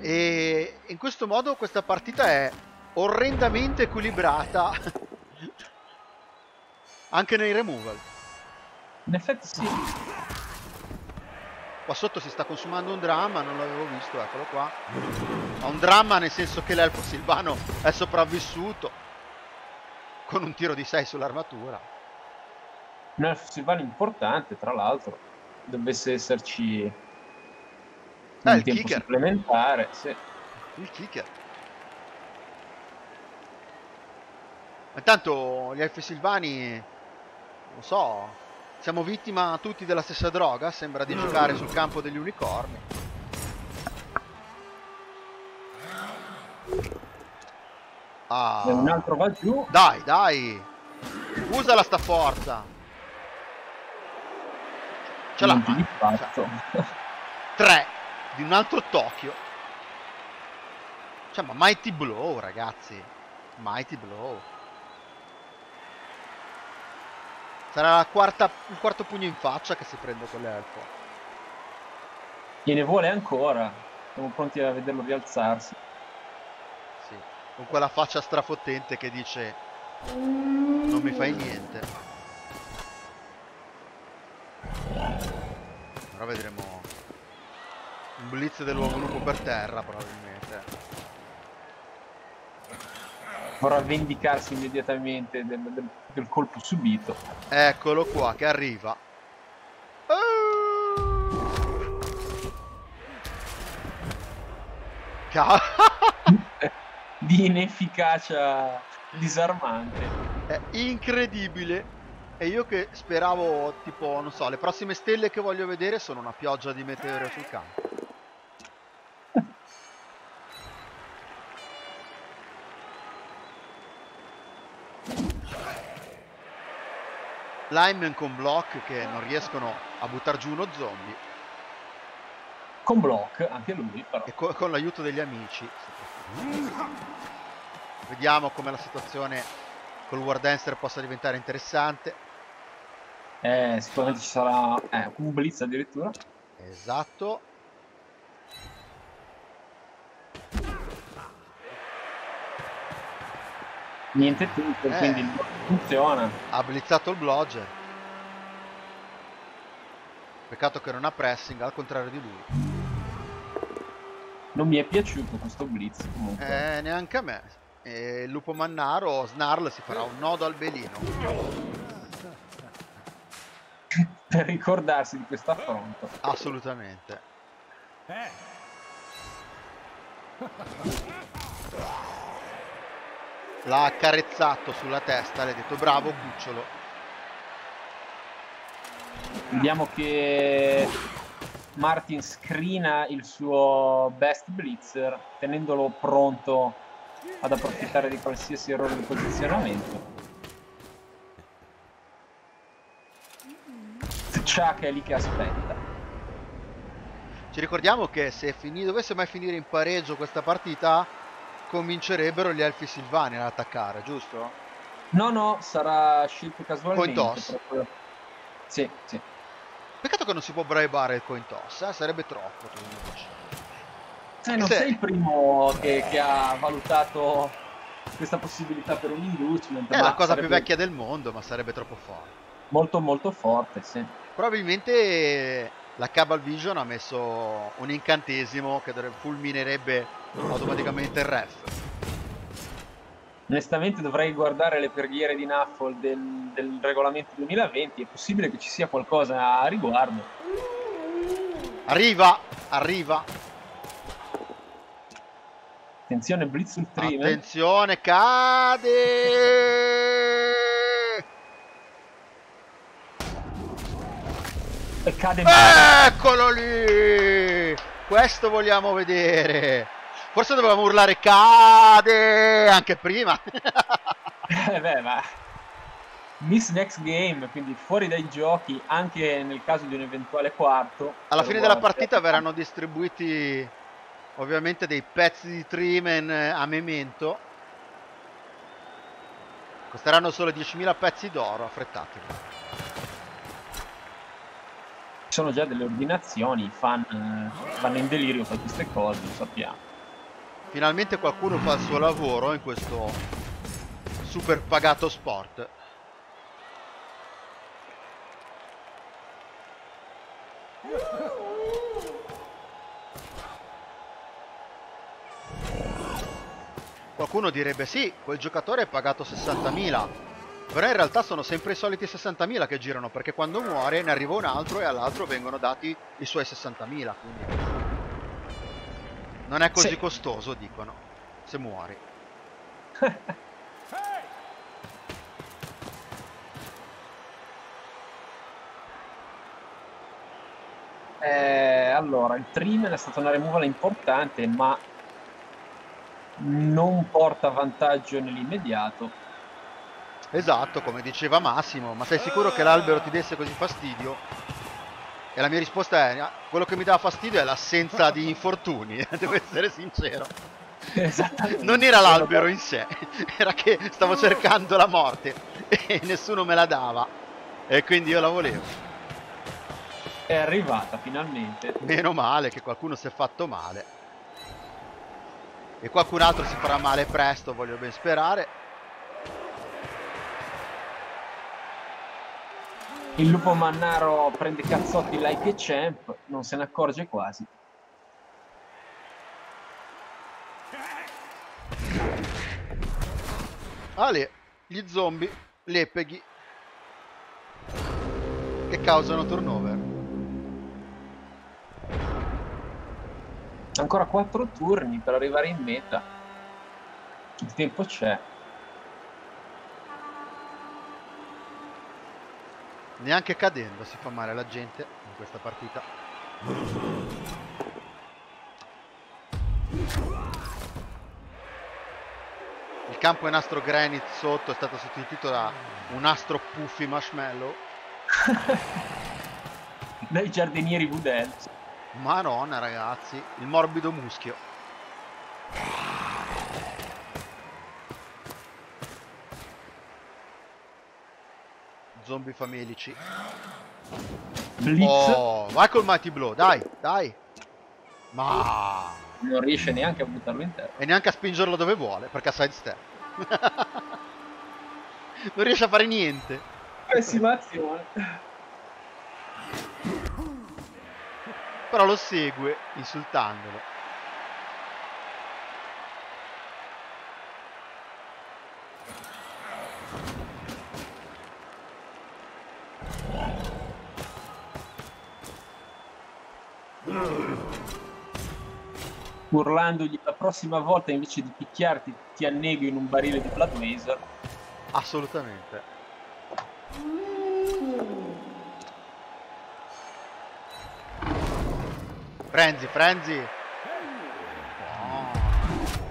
E in questo modo questa partita è orrendamente equilibrata. Anche nei removal. In effetti sì. Qua sotto si sta consumando un dramma, non l'avevo visto, eccolo qua. Ma un dramma nel senso che l'elfo silvano è sopravvissuto con un tiro di 6 sull'armatura. Un elfo silvano importante, tra l'altro. Dovesse esserci un il tempo kicker. supplementare. Sì. Il kicker. Intanto gli elfi silvani, non so, siamo vittima tutti della stessa droga, sembra di giocare sul campo degli unicorni. Ah. un altro va giù. Dai, dai. Usala sta forza. Ce l'ha fatta. Tre di un altro Tokyo. Cioè, ma Mighty Blow, ragazzi. Mighty Blow. Sarà quarta, il quarto pugno in faccia che si prende con l'elfo. Gliene vuole ancora. Siamo pronti a vederlo rialzarsi. Sì, con quella faccia strafottente che dice non mi fai niente. Ora vedremo Un blitz dell'uomo lupo per terra probabilmente. Vorrà vendicarsi immediatamente del, del, del colpo subito. Eccolo qua che arriva. di inefficacia disarmante. È incredibile. E io che speravo, tipo, non so, le prossime stelle che voglio vedere sono una pioggia di meteore sul campo. Lineman con block che non riescono a buttare giù uno zombie. Con block, anche lui però. E co con l'aiuto degli amici. Vediamo come la situazione col War Dancer possa diventare interessante. Eh, sicuramente ci sarà eh, un blitz addirittura. Esatto. Niente tutto, eh, quindi funziona. Ha blizzato il blogger. Peccato che non ha pressing, al contrario di lui. Non mi è piaciuto questo blitz comunque. Eh, neanche a me. E il lupo mannaro, Snarl, si farà un nodo al belino. Per ricordarsi di questo affronto. Assolutamente. L'ha accarezzato sulla testa, le ha detto bravo cucciolo. Vediamo che Martin scrina il suo best blitzer tenendolo pronto ad approfittare di qualsiasi errore di posizionamento. Chuck è lì che aspetta. Ci ricordiamo che se fini, dovesse mai finire in pareggio questa partita, comincerebbero gli elfi silvani ad attaccare, giusto? No, no, sarà scelto casualmente. Coin toss? Sì, sì. Peccato che non si può bribare il coin toss, eh? sarebbe troppo. Eh, non Se... sei il primo che, che, ha valutato questa possibilità per un inducement. È la cosa sarebbe... più vecchia del mondo, ma sarebbe troppo forte. Molto molto forte, sì. Probabilmente la Cabal Vision ha messo un incantesimo che fulminerebbe automaticamente il ref. Onestamente dovrei guardare le preghiere di Naffol del, del regolamento 2020, è possibile che ci sia qualcosa a riguardo. Arriva, arriva. Attenzione, Blitz sul trim. Attenzione, cade! E cade male. Eccolo lì! Questo vogliamo vedere. Forse dovevamo urlare cade anche prima. eh beh, ma Miss Next Game, quindi fuori dai giochi anche nel caso di un eventuale quarto. Alla fine della partita verranno distribuiti ovviamente dei pezzi di Trimen a memento. Costeranno solo 10.000 pezzi d'oro, affrettatevi. Sono già delle ordinazioni, i fan eh, vanno in delirio per queste cose, lo sappiamo. Finalmente qualcuno fa il suo lavoro in questo super pagato sport. Qualcuno direbbe sì, quel giocatore è pagato 60.000, però in realtà sono sempre i soliti 60.000 che girano perché quando muore ne arriva un altro e all'altro vengono dati i suoi 60.000. Quindi... Non è così sì. costoso, dicono, se muori. eh, allora, il trim è stata una removal importante, ma non porta vantaggio nell'immediato. Esatto, come diceva Massimo, ma sei sicuro che l'albero ti desse così fastidio? E la mia risposta è, quello che mi dà fastidio è l'assenza di infortuni, devo essere sincero. Non era l'albero in sé, era che stavo cercando la morte e nessuno me la dava. E quindi io la volevo. È arrivata finalmente. Meno male che qualcuno si è fatto male. E qualcun altro si farà male presto, voglio ben sperare. Il lupo mannaro prende cazzotti like e champ, non se ne accorge quasi. Ale, gli zombie, le peghi che causano turnover. Ancora 4 turni per arrivare in meta. Il tempo c'è. Neanche cadendo si fa male alla gente in questa partita. Il campo è nastro granite sotto è stato sostituito da un nastro puffy marshmallow. Dai giardinieri Budel. Maronna ragazzi, il morbido muschio. Zombie famelici. Blitz. Oh, vai col Mighty Blow, dai, dai. Ma... Non riesce neanche a buttarlo in terra. E neanche a spingerlo dove vuole, perché ha sidestep. non riesce a fare niente. Pessima azione. Però lo segue insultandolo. Urlandogli la prossima volta invece di picchiarti ti annego in un barile di Blood Mazer. Assolutamente. Frenzy, Frenzy. Oh,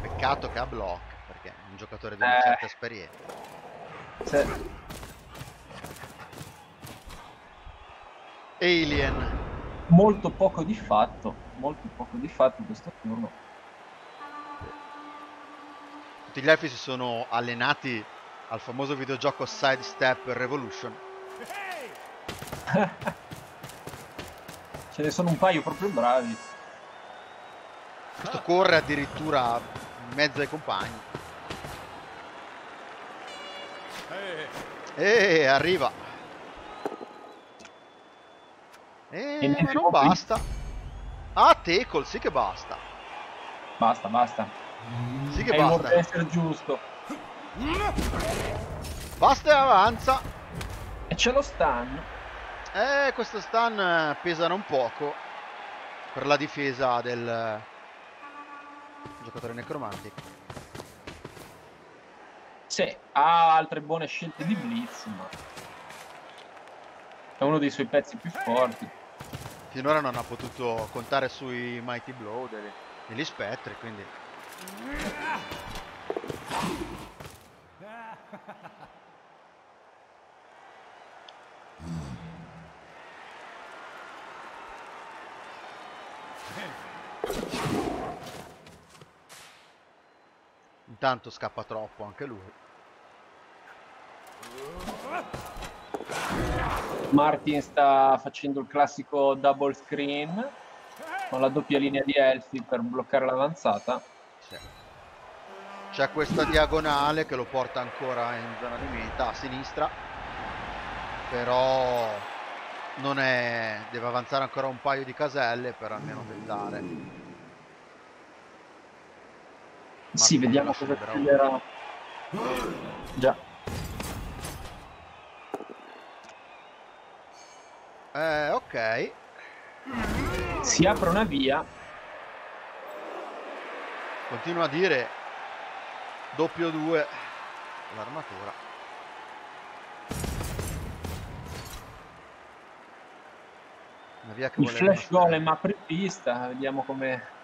peccato che ha block, perché è un giocatore di una Eh. certa esperienza. Se- Alien. Molto poco di fatto, molto poco di fatto questo turno. Tutti gli elfi si sono allenati al famoso videogioco Sidestep Revolution. Ce ne sono un paio proprio bravi. Questo corre addirittura in mezzo ai compagni. E arriva. E E niente non mobi. basta. Ah, Tackle, sì che basta. Basta, basta. Sì che il modo basta. di essere giusto. Basta e avanza. E ce lo stanno. Eh, questo stun eh, pesa non poco per la difesa del eh, giocatore necromantico. Sì, ha altre buone scelte di Blitz, ma è uno dei suoi pezzi più forti. Finora non ha potuto contare sui Mighty Blow degli, degli spettri, quindi intanto scappa troppo anche lui. Martin sta facendo il classico double screen con la doppia linea di Elfi per bloccare l'avanzata. Sì. C'è questa diagonale che lo porta ancora in zona di meta a sinistra, però non è... deve avanzare ancora un paio di caselle per almeno tentare. Sì, Martin vediamo lo cosa sceglierà. Già, Eh, ok. si apre una via. Continua a dire doppio 2 l'armatura. Una via che Il flash golem apre pista. Vediamo come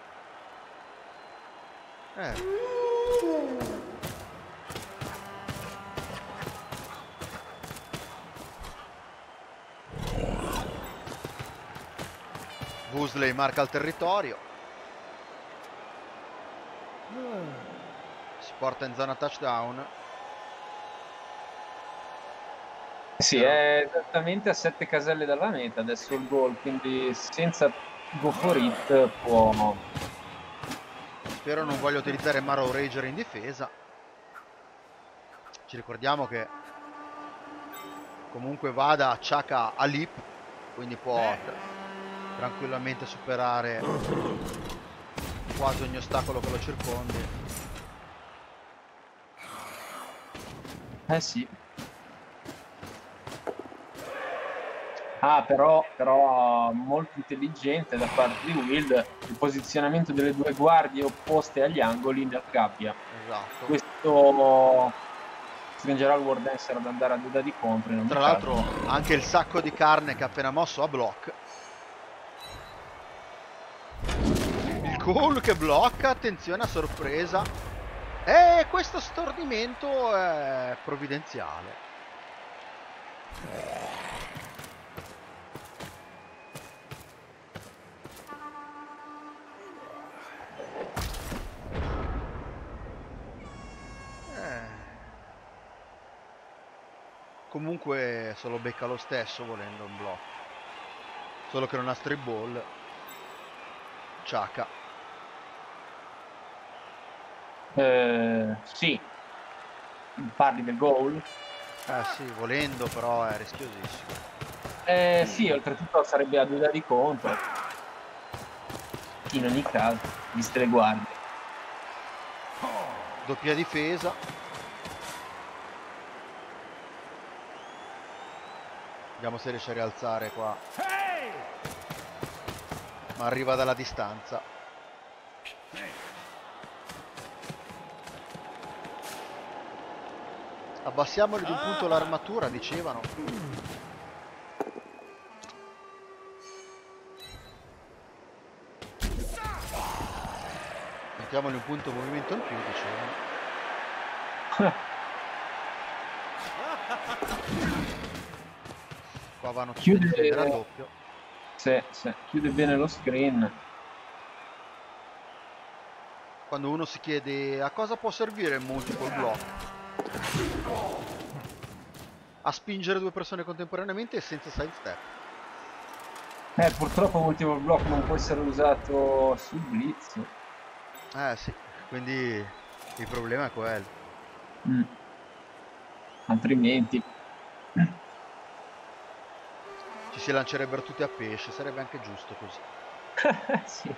Eh, Woosley marca il territorio. Si porta in zona touchdown. Sì, è esattamente a 7 caselle dalla meta adesso il gol, quindi senza go for it può... Spero non voglia utilizzare Marrow Rager in difesa. Ci ricordiamo che comunque vada a Chaka a Lip, quindi può tra- tranquillamente superare quasi ogni ostacolo che lo circondi. Eh sì. Ah, però, però molto intelligente da parte di Wild il posizionamento delle due guardie opposte agli angoli nella gabbia. Esatto. Questo stringerà il War Dancer ad andare a duda di contro. Tra l'altro anche il sacco di carne che ha appena mosso a block. Cole che blocca, attenzione a sorpresa. E questo stordimento è provvidenziale. Comunque se lo becca lo stesso volendo un blocco. Solo che non ha strip ball. Ciaca. Eh, sì. Parli del goal? Eh sì, volendo però è rischiosissimo. Eh sì, oltretutto sarebbe a due di contro. In ogni caso, viste le guardie. Doppia difesa. Vediamo se riesce a rialzare qua. Ma arriva dalla distanza. Abbassiamoli di un punto l'armatura, dicevano. Mettiamoli un punto movimento in più, dicevano. Qua vanno chiude il doppio. Sì, sì, chiude bene lo screen. Quando uno si chiede a cosa può servire il multiple block? A spingere due persone contemporaneamente e senza side step. Eh, purtroppo multiple block non può essere usato sul blitz. Eh sì, quindi il problema è quello. Mm. Altrimenti ci si lancerebbero tutti a pesce, sarebbe anche giusto così. sì.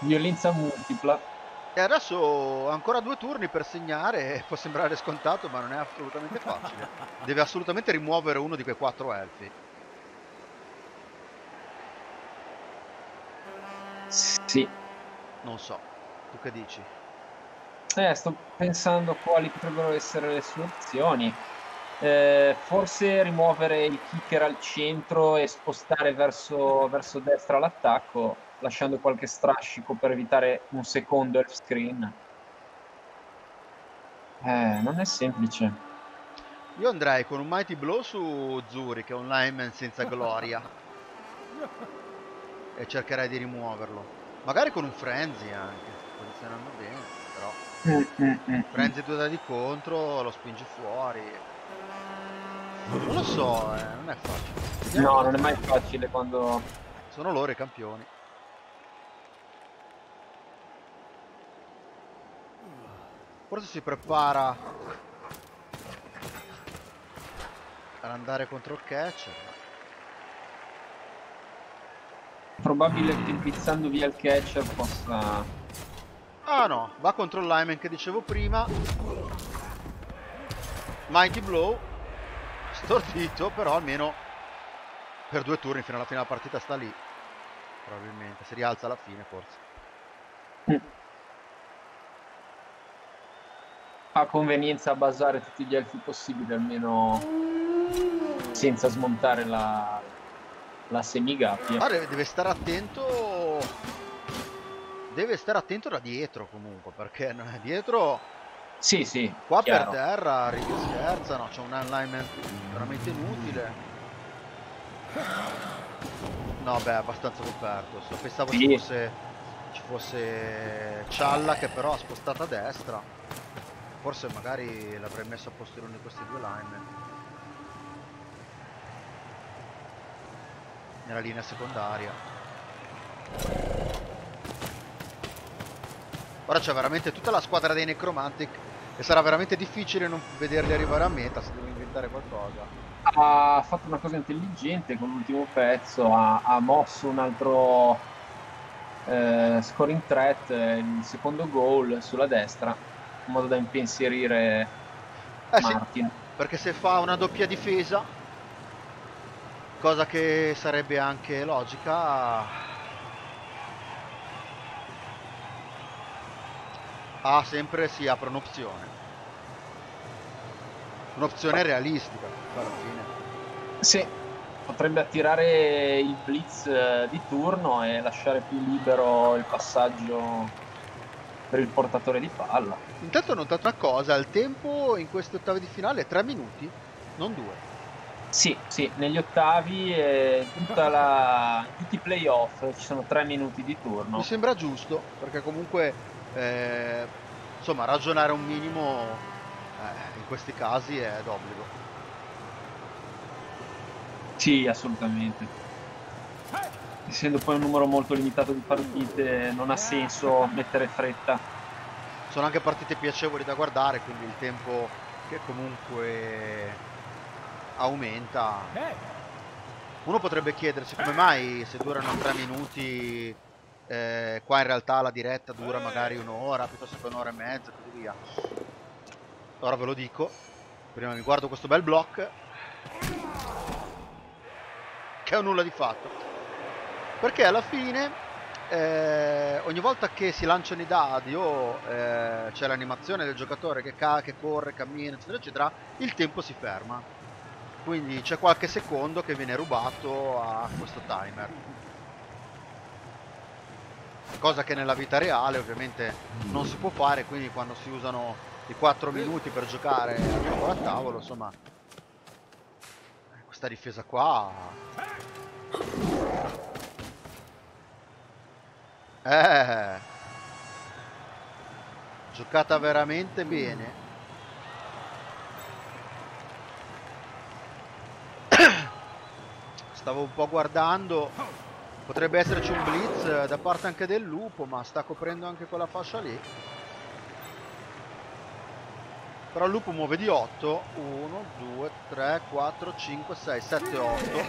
Violenza multipla. E adesso ancora due turni per segnare, può sembrare scontato ma non è assolutamente facile. Deve assolutamente rimuovere uno di quei quattro elfi. Sì. Non so, tu che dici? Eh, sto pensando quali potrebbero essere le sue opzioni. Eh, forse rimuovere il kicker al centro e spostare verso, verso destra l'attacco, lasciando qualche strascico per evitare un secondo elf screen. Eh, non è semplice. Io andrei con un Mighty Blow su Zuri, che è un lineman senza gloria. e cercherei di rimuoverlo. Magari con un Frenzy anche, posizionando bene, però... Frenzy due dadi contro, lo spinge fuori. Non lo so, eh, non è facile. No, non è mai facile quando... Sono loro i campioni. Forse si prepara ad andare contro il catch. Probabile che pizzando via il catcher possa... Ah no, va contro il lineman che dicevo prima. Mighty Blow stordito, però almeno per due turni fino alla fine della partita sta lì. Probabilmente, si rialza alla fine forse. Ha convenienza a basare tutti gli elfi possibili, almeno senza smontare la, la semigappia. Ah, deve, stare attento. Deve stare attento da dietro comunque, perché dietro sì, sì. Qua chiaro. per terra scherzano, c'è un alignment veramente inutile. No, beh, abbastanza coperto. Pensavo sì. ci, fosse, ci fosse Cialla che però ha spostato a destra. Forse magari l'avrei messo a posto uno di questi due linemen. Nella linea secondaria. Ora c'è veramente tutta la squadra dei Necromantic e sarà veramente difficile non vederli arrivare a meta se devo inventare qualcosa. Ha fatto una cosa intelligente con l'ultimo pezzo, ha, ha mosso un altro eh, scoring threat, il secondo goal sulla destra, in modo da impensierire eh Martin. Sì, perché se fa una doppia difesa, cosa che sarebbe anche logica, ha sempre si apre un'opzione. Un'opzione realistica alla fine. Sì, potrebbe attirare il blitz eh, di turno e lasciare più libero il passaggio per il portatore di palla. Intanto ho notato una cosa, il tempo in questi ottavi di finale è 3 minuti, non 2. Sì, sì, negli ottavi e la... tutti i playoff ci sono 3 minuti di turno. Mi sembra giusto, perché comunque eh, insomma ragionare un minimo eh, in questi casi è d'obbligo. Sì, assolutamente essendo poi un numero molto limitato di partite non ha senso mettere fretta. Sono anche partite piacevoli da guardare, quindi il tempo che comunque aumenta. Uno potrebbe chiedersi come mai se durano tre minuti, eh, qua in realtà la diretta dura magari un'ora, piuttosto che un'ora e mezza così via. Ora ve lo dico, prima mi guardo questo bel block, che è un nulla di fatto perché alla fine eh, ogni volta che si lanciano i dadi o eh, c'è l'animazione del giocatore che, ca che corre, cammina eccetera eccetera il tempo si ferma. Quindi c'è qualche secondo che viene rubato a questo timer. Cosa che nella vita reale ovviamente non si può fare quindi quando si usano i 4 minuti per giocare a tavolo a tavolo insomma questa difesa qua eh. Giocata veramente bene. Stavo un po' guardando. Potrebbe esserci un blitz da parte anche del lupo, ma sta coprendo anche quella fascia lì. Però il lupo muove di 8. 1, 2, 3, 4, 5, 6, 7, 8.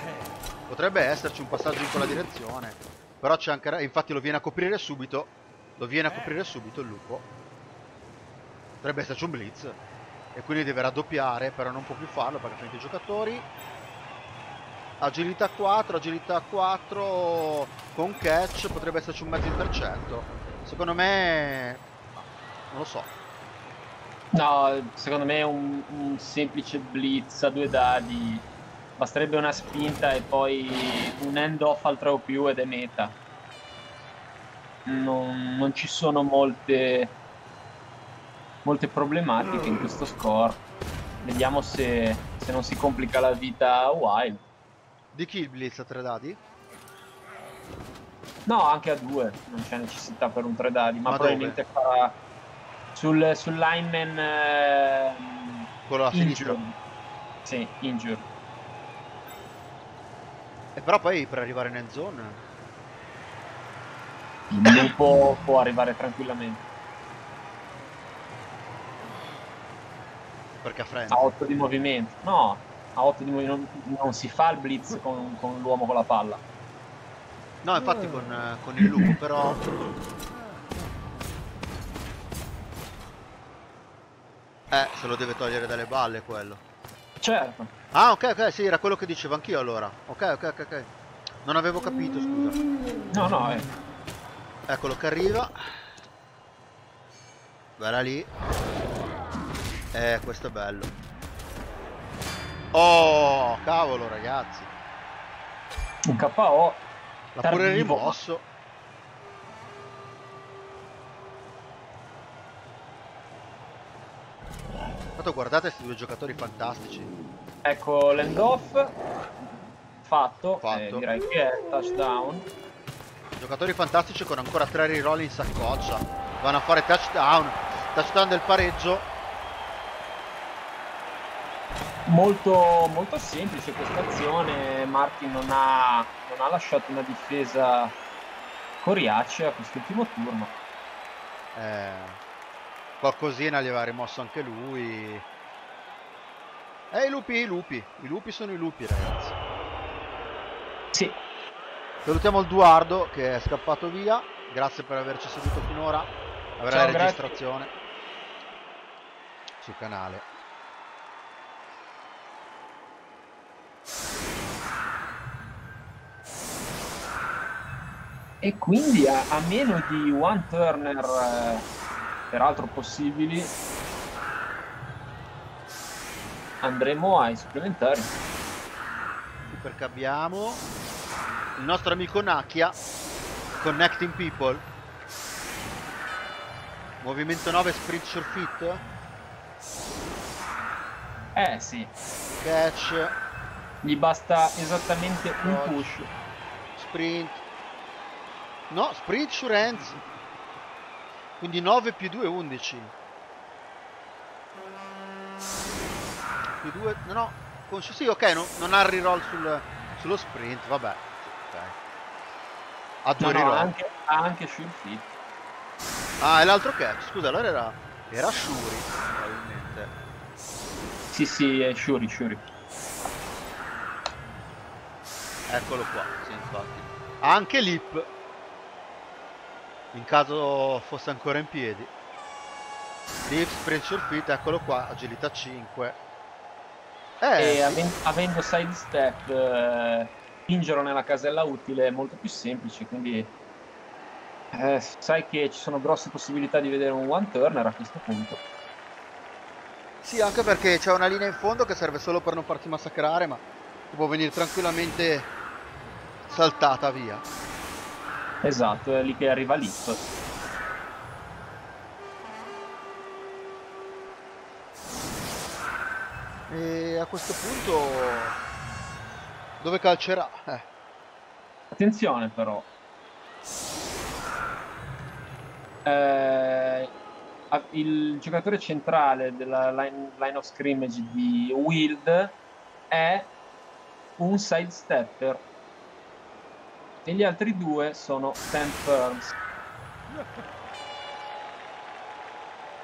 Potrebbe esserci un passaggio in quella direzione. Però c'è anche... Infatti lo viene a coprire subito. Lo viene a coprire subito il lupo. Potrebbe esserci un blitz. E quindi deve raddoppiare, però non può più farlo perché ha finito i giocatori. Agilità 4, agilità 4 con catch potrebbe esserci un mezzo intercetto. Secondo me... Non lo so. No, secondo me è un, un semplice blitz a due dadi Basterebbe una spinta e poi un end off al 3 o più ed è meta. Non, non ci sono molte, molte problematiche in questo score. Vediamo se, se non si complica la vita a Wild. Di chi il blitz a tre dadi? No, anche a due, non c'è necessità per un tre dadi, ma, ma probabilmente dove? farà sul, sul lineman eh, quello a sinistra. Sì, injured. E però poi per arrivare nel zone... Il lupo può arrivare tranquillamente. Perché ha freno? A 8 di movimento. No, a 8 di movimento non, non si fa il blitz con, con l'uomo con la palla. No, infatti con, con il lupo, però... Eh, se lo deve togliere dalle balle quello. Certo. Ah, ok, ok, sì, era quello che dicevo anch'io allora. Ok, ok, ok, ok. Non avevo capito, scusa. No, no, eh. Eccolo che arriva. Guarda lì. Eh, questo è bello. Oh, cavolo, ragazzi. Un KO. L'ha pure rimosso. Tanto guardate questi due giocatori fantastici. Ecco l'end-off fatto, fatto. Eh, direi che è touchdown. Giocatori fantastici con ancora tre reroll in saccoccia. Vanno a fare touchdown. Touchdown del pareggio. Molto, molto semplice questa azione. Martin non ha, non ha lasciato una difesa coriacea quest'ultimo turno. Eh, qualcosina gli aveva rimosso anche lui eh, i lupi, i lupi. I lupi sono i lupi, ragazzi. Sì. Salutiamo il Duardo che è scappato via. Grazie per averci seguito finora. Avrà Ciao, la registrazione grazie. sul canale. E quindi a, a meno di one turner, eh, peraltro possibili, andremo ai supplementari. perché abbiamo il nostro amico Nakia, Connecting People. Movimento 9 sprint sure fit. Eh sì. Catch. Gli basta esattamente un push. Sprint. No, sprint sure hands. Quindi 9 più 2 11. Più 2 no no. Con, sì ok no, non ha reroll sul, sullo sprint, vabbè. Okay. Ha due no, reroll. No, anche, anche sure fit. Ah, è l'altro catch. Scusa, allora era, era Shuri, probabilmente. Sì, sì, è Shuri, Shuri. Eccolo qua, sì, infatti. Anche Lip. In caso fosse ancora in piedi. Lip, sprint surfit, eccolo qua, agilità 5. Eh, e avendo, avendo sidestep, eh, spingerlo nella casella utile è molto più semplice, quindi eh, sai che ci sono grosse possibilità di vedere un one turner a questo punto. Sì, anche perché c'è una linea in fondo che serve solo per non farsi massacrare, ma può venire tranquillamente saltata via. Esatto, è lì che arriva l'hit. E a questo punto dove calcerà? Eh. Attenzione però, eh, il giocatore centrale della line, line, of scrimmage di Wild è un sidestepper e gli altri due sono stand firms.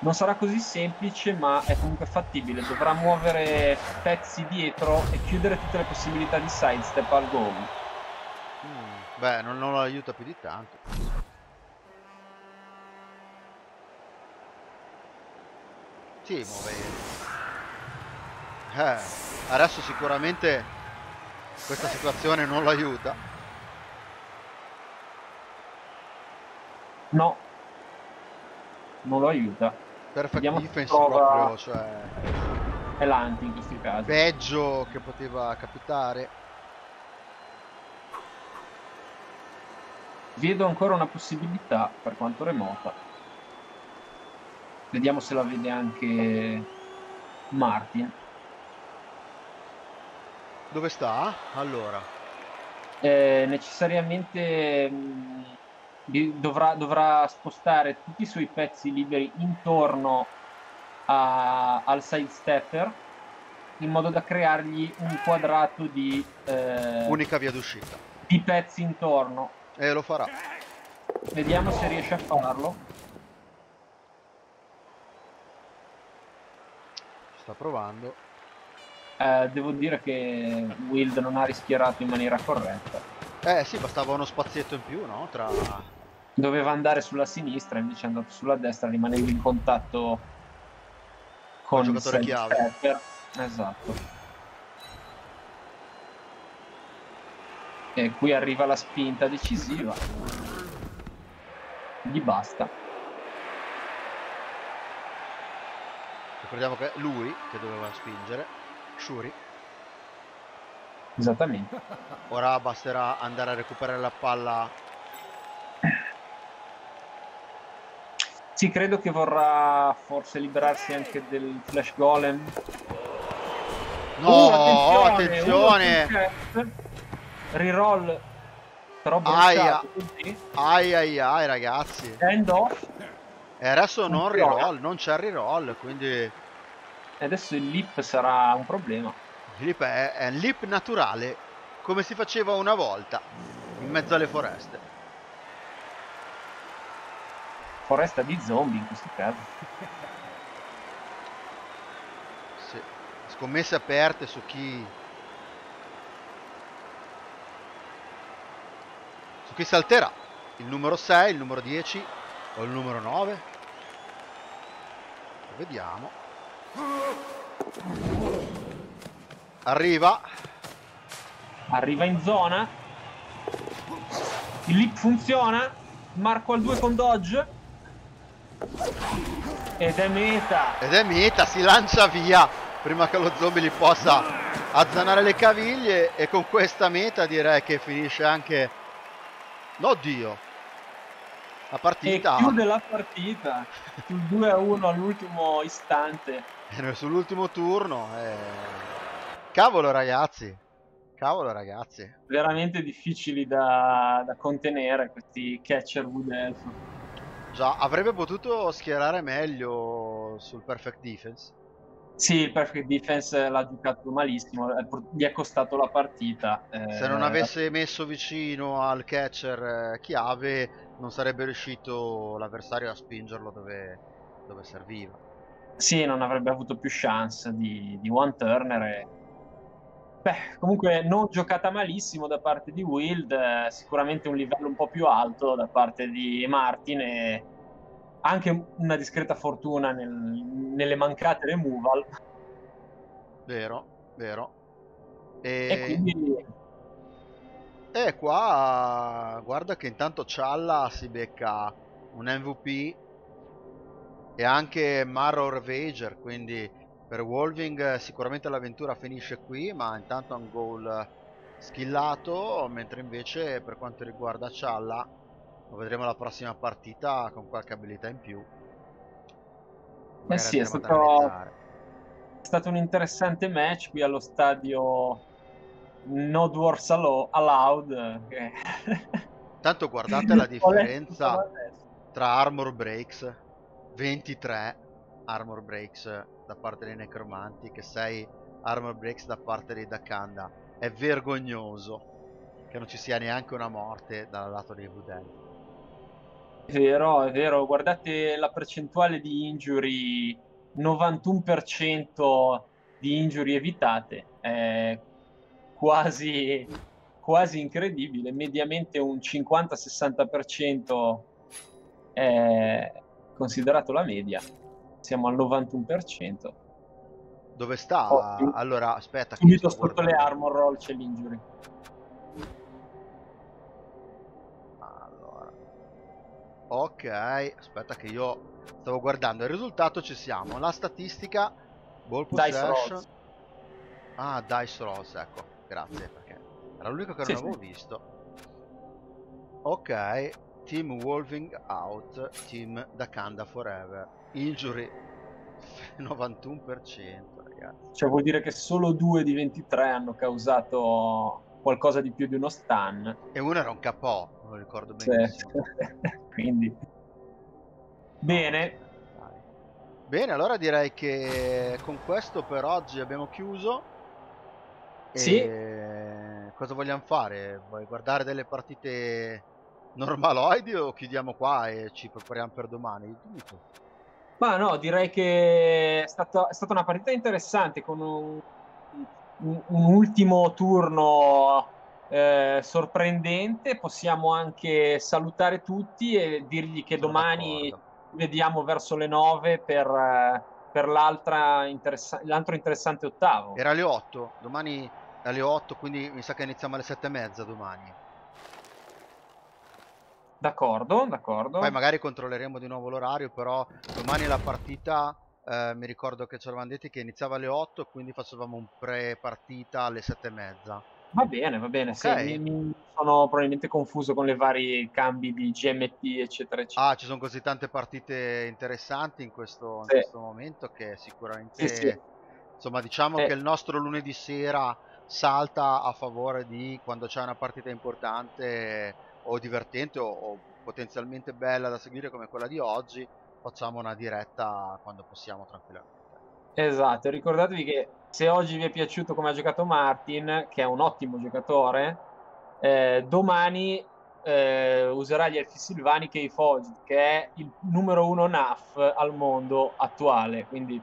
Non sarà così semplice, ma è comunque fattibile. Dovrà muovere pezzi dietro e chiudere tutte le possibilità di sidestep al goal. Mm, beh, non, non lo aiuta più di tanto. Sì, muove. Eh, adesso sicuramente questa situazione non lo aiuta. No, non lo aiuta. Perfect Vediamo defense proprio, cioè... È l'anti in questi casi. Peggio che poteva capitare. Vedo ancora una possibilità, per quanto remota. Vediamo se la vede anche Martin. Dove sta? Allora. Eh, necessariamente mh, mm, dovrà, dovrà, spostare tutti i suoi pezzi liberi intorno a, al sidestepper in modo da creargli un quadrato di eh, unica via d'uscita di pezzi intorno e lo farà vediamo se riesce a farlo Sta provando. Eh, devo dire che Wild non ha rischiarato in maniera corretta. Eh sì, bastava uno spazietto in più, no? Tra... Doveva andare sulla sinistra, invece è andato sulla destra, rimanendo in contatto con il giocatore chiave. Stepper. Esatto. E qui arriva la spinta decisiva. Gli basta. Ricordiamo che è lui che doveva spingere, Shuri. Esattamente. Ora basterà andare a recuperare la palla. Sì, credo che vorrà forse liberarsi anche del flash golem. No, uh, attenzione! attenzione. Reroll però aia. ai ai ai ragazzi. End off. E adesso non reroll, non c'è reroll, quindi e adesso il lip sarà un problema. Il lip è, è un lip naturale, come si faceva una volta, in mezzo alle foreste. Foresta di zombie in questo caso. sì. Scommesse aperte su chi... Su chi salterà. Il numero 6, il numero 10 o il numero 9. Vediamo. Arriva. Arriva in zona. Il leap funziona. Marco al 2 con dodge. Ed è meta. Ed è meta, si lancia via prima che lo zombie gli possa azzanare le caviglie e con questa meta direi che finisce anche... Oddio! La partita... E chiude la partita sul 2 a 1 all'ultimo istante. Sull'ultimo turno. Eh... Cavolo ragazzi, cavolo ragazzi. Veramente difficili da, da contenere questi catcher Wood Elf. Già, avrebbe potuto schierare meglio sul Perfect Defense. Sì, il Perfect Defense l'ha giocato malissimo, gli è costato la partita. Se non eh, avesse messo vicino al catcher eh, chiave, non sarebbe riuscito l'avversario a spingerlo dove, dove serviva. Sì, non avrebbe avuto più chance di, di One Turner. E... Beh, comunque non giocata malissimo da parte di Wild, eh, sicuramente un livello un po' più alto da parte di Martin e anche una discreta fortuna nel, nelle mancate removal. Vero, vero. E, e quindi... E qua guarda che intanto Cialla si becca un MVP e anche Marrow Ravager, quindi per Wolving sicuramente l'avventura finisce qui, ma intanto ha un goal skillato, mentre invece per quanto riguarda Cialla lo vedremo la prossima partita con qualche abilità in più. eh sì, è stato, è stato un interessante match qui allo stadio No Dwarfs Allowed. Che... Tanto guardate la differenza tra Armor Breaks, 23 Armor Breaks da parte dei Necromanti, che 6 Armor Breaks da parte dei Dakanda. È vergognoso che non ci sia neanche una morte dal lato dei Vudel. È vero, è vero, guardate la percentuale di injury, 91% di injury evitate, è quasi, quasi incredibile, mediamente un 50-60% è considerato la media, siamo al 91%. Dove sta? Oh, allora, aspetta. Subito sotto le armor roll c'è l'injury. Ok, aspetta che io stavo guardando il risultato, ci siamo. La statistica, ball possession. Ah, dice rolls, ecco, grazie perché era l'unico che non sì, avevo sì. visto. Ok, team Wolving out, team Dakanda forever. Injury 91%, ragazzi. Cioè vuol dire che solo due di 23 hanno causato qualcosa di più di uno stun. E uno era un KO, non ricordo benissimo. Certo. Quindi... Bene. Bene, allora direi che con questo per oggi abbiamo chiuso. Sì. Cosa vogliamo fare? Vuoi guardare delle partite normaloidi o chiudiamo qua e ci prepariamo per domani? Ma no, direi che è, stato, è stata una partita interessante con un, un, un ultimo turno eh, sorprendente. Possiamo anche salutare tutti e dirgli che Sono domani vediamo verso le 9 per, eh, per interessa- l'altro interessante ottavo. Era alle 8, domani alle 8, quindi mi sa che iniziamo alle 7 e mezza domani. D'accordo, d'accordo. Poi magari controlleremo di nuovo l'orario, però domani la partita eh, mi ricordo che ci eravamo detti che iniziava alle 8, quindi facevamo un pre-partita alle 7 e mezza. Va bene, va bene. Okay. Sì, mi, mi, sono probabilmente confuso con le vari cambi di GMT, eccetera, eccetera. Ah, ci sono così tante partite interessanti in questo, sì. in questo momento che sicuramente... Sì, insomma, diciamo eh. che il nostro lunedì sera salta a favore di quando c'è una partita importante o divertente o, o potenzialmente bella da seguire come quella di oggi, facciamo una diretta quando possiamo tranquillamente. Esatto, ricordatevi che se oggi vi è piaciuto come ha giocato Martin, che è un ottimo giocatore, eh, domani eh, userà gli Elfi Silvani che Fogg, che è il numero uno NAF al mondo attuale. Quindi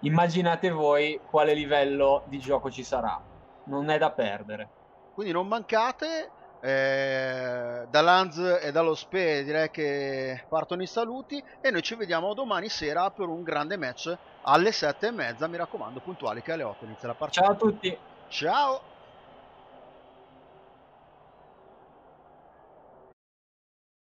immaginate voi quale livello di gioco ci sarà. Non è da perdere. Quindi non mancate. Eh, da Lanz e dallo Spe direi che partono i saluti e noi ci vediamo domani sera per un grande match alle 7 e mezza mi raccomando puntuali che alle 8 inizia la partita. Ciao a tutti. Ciao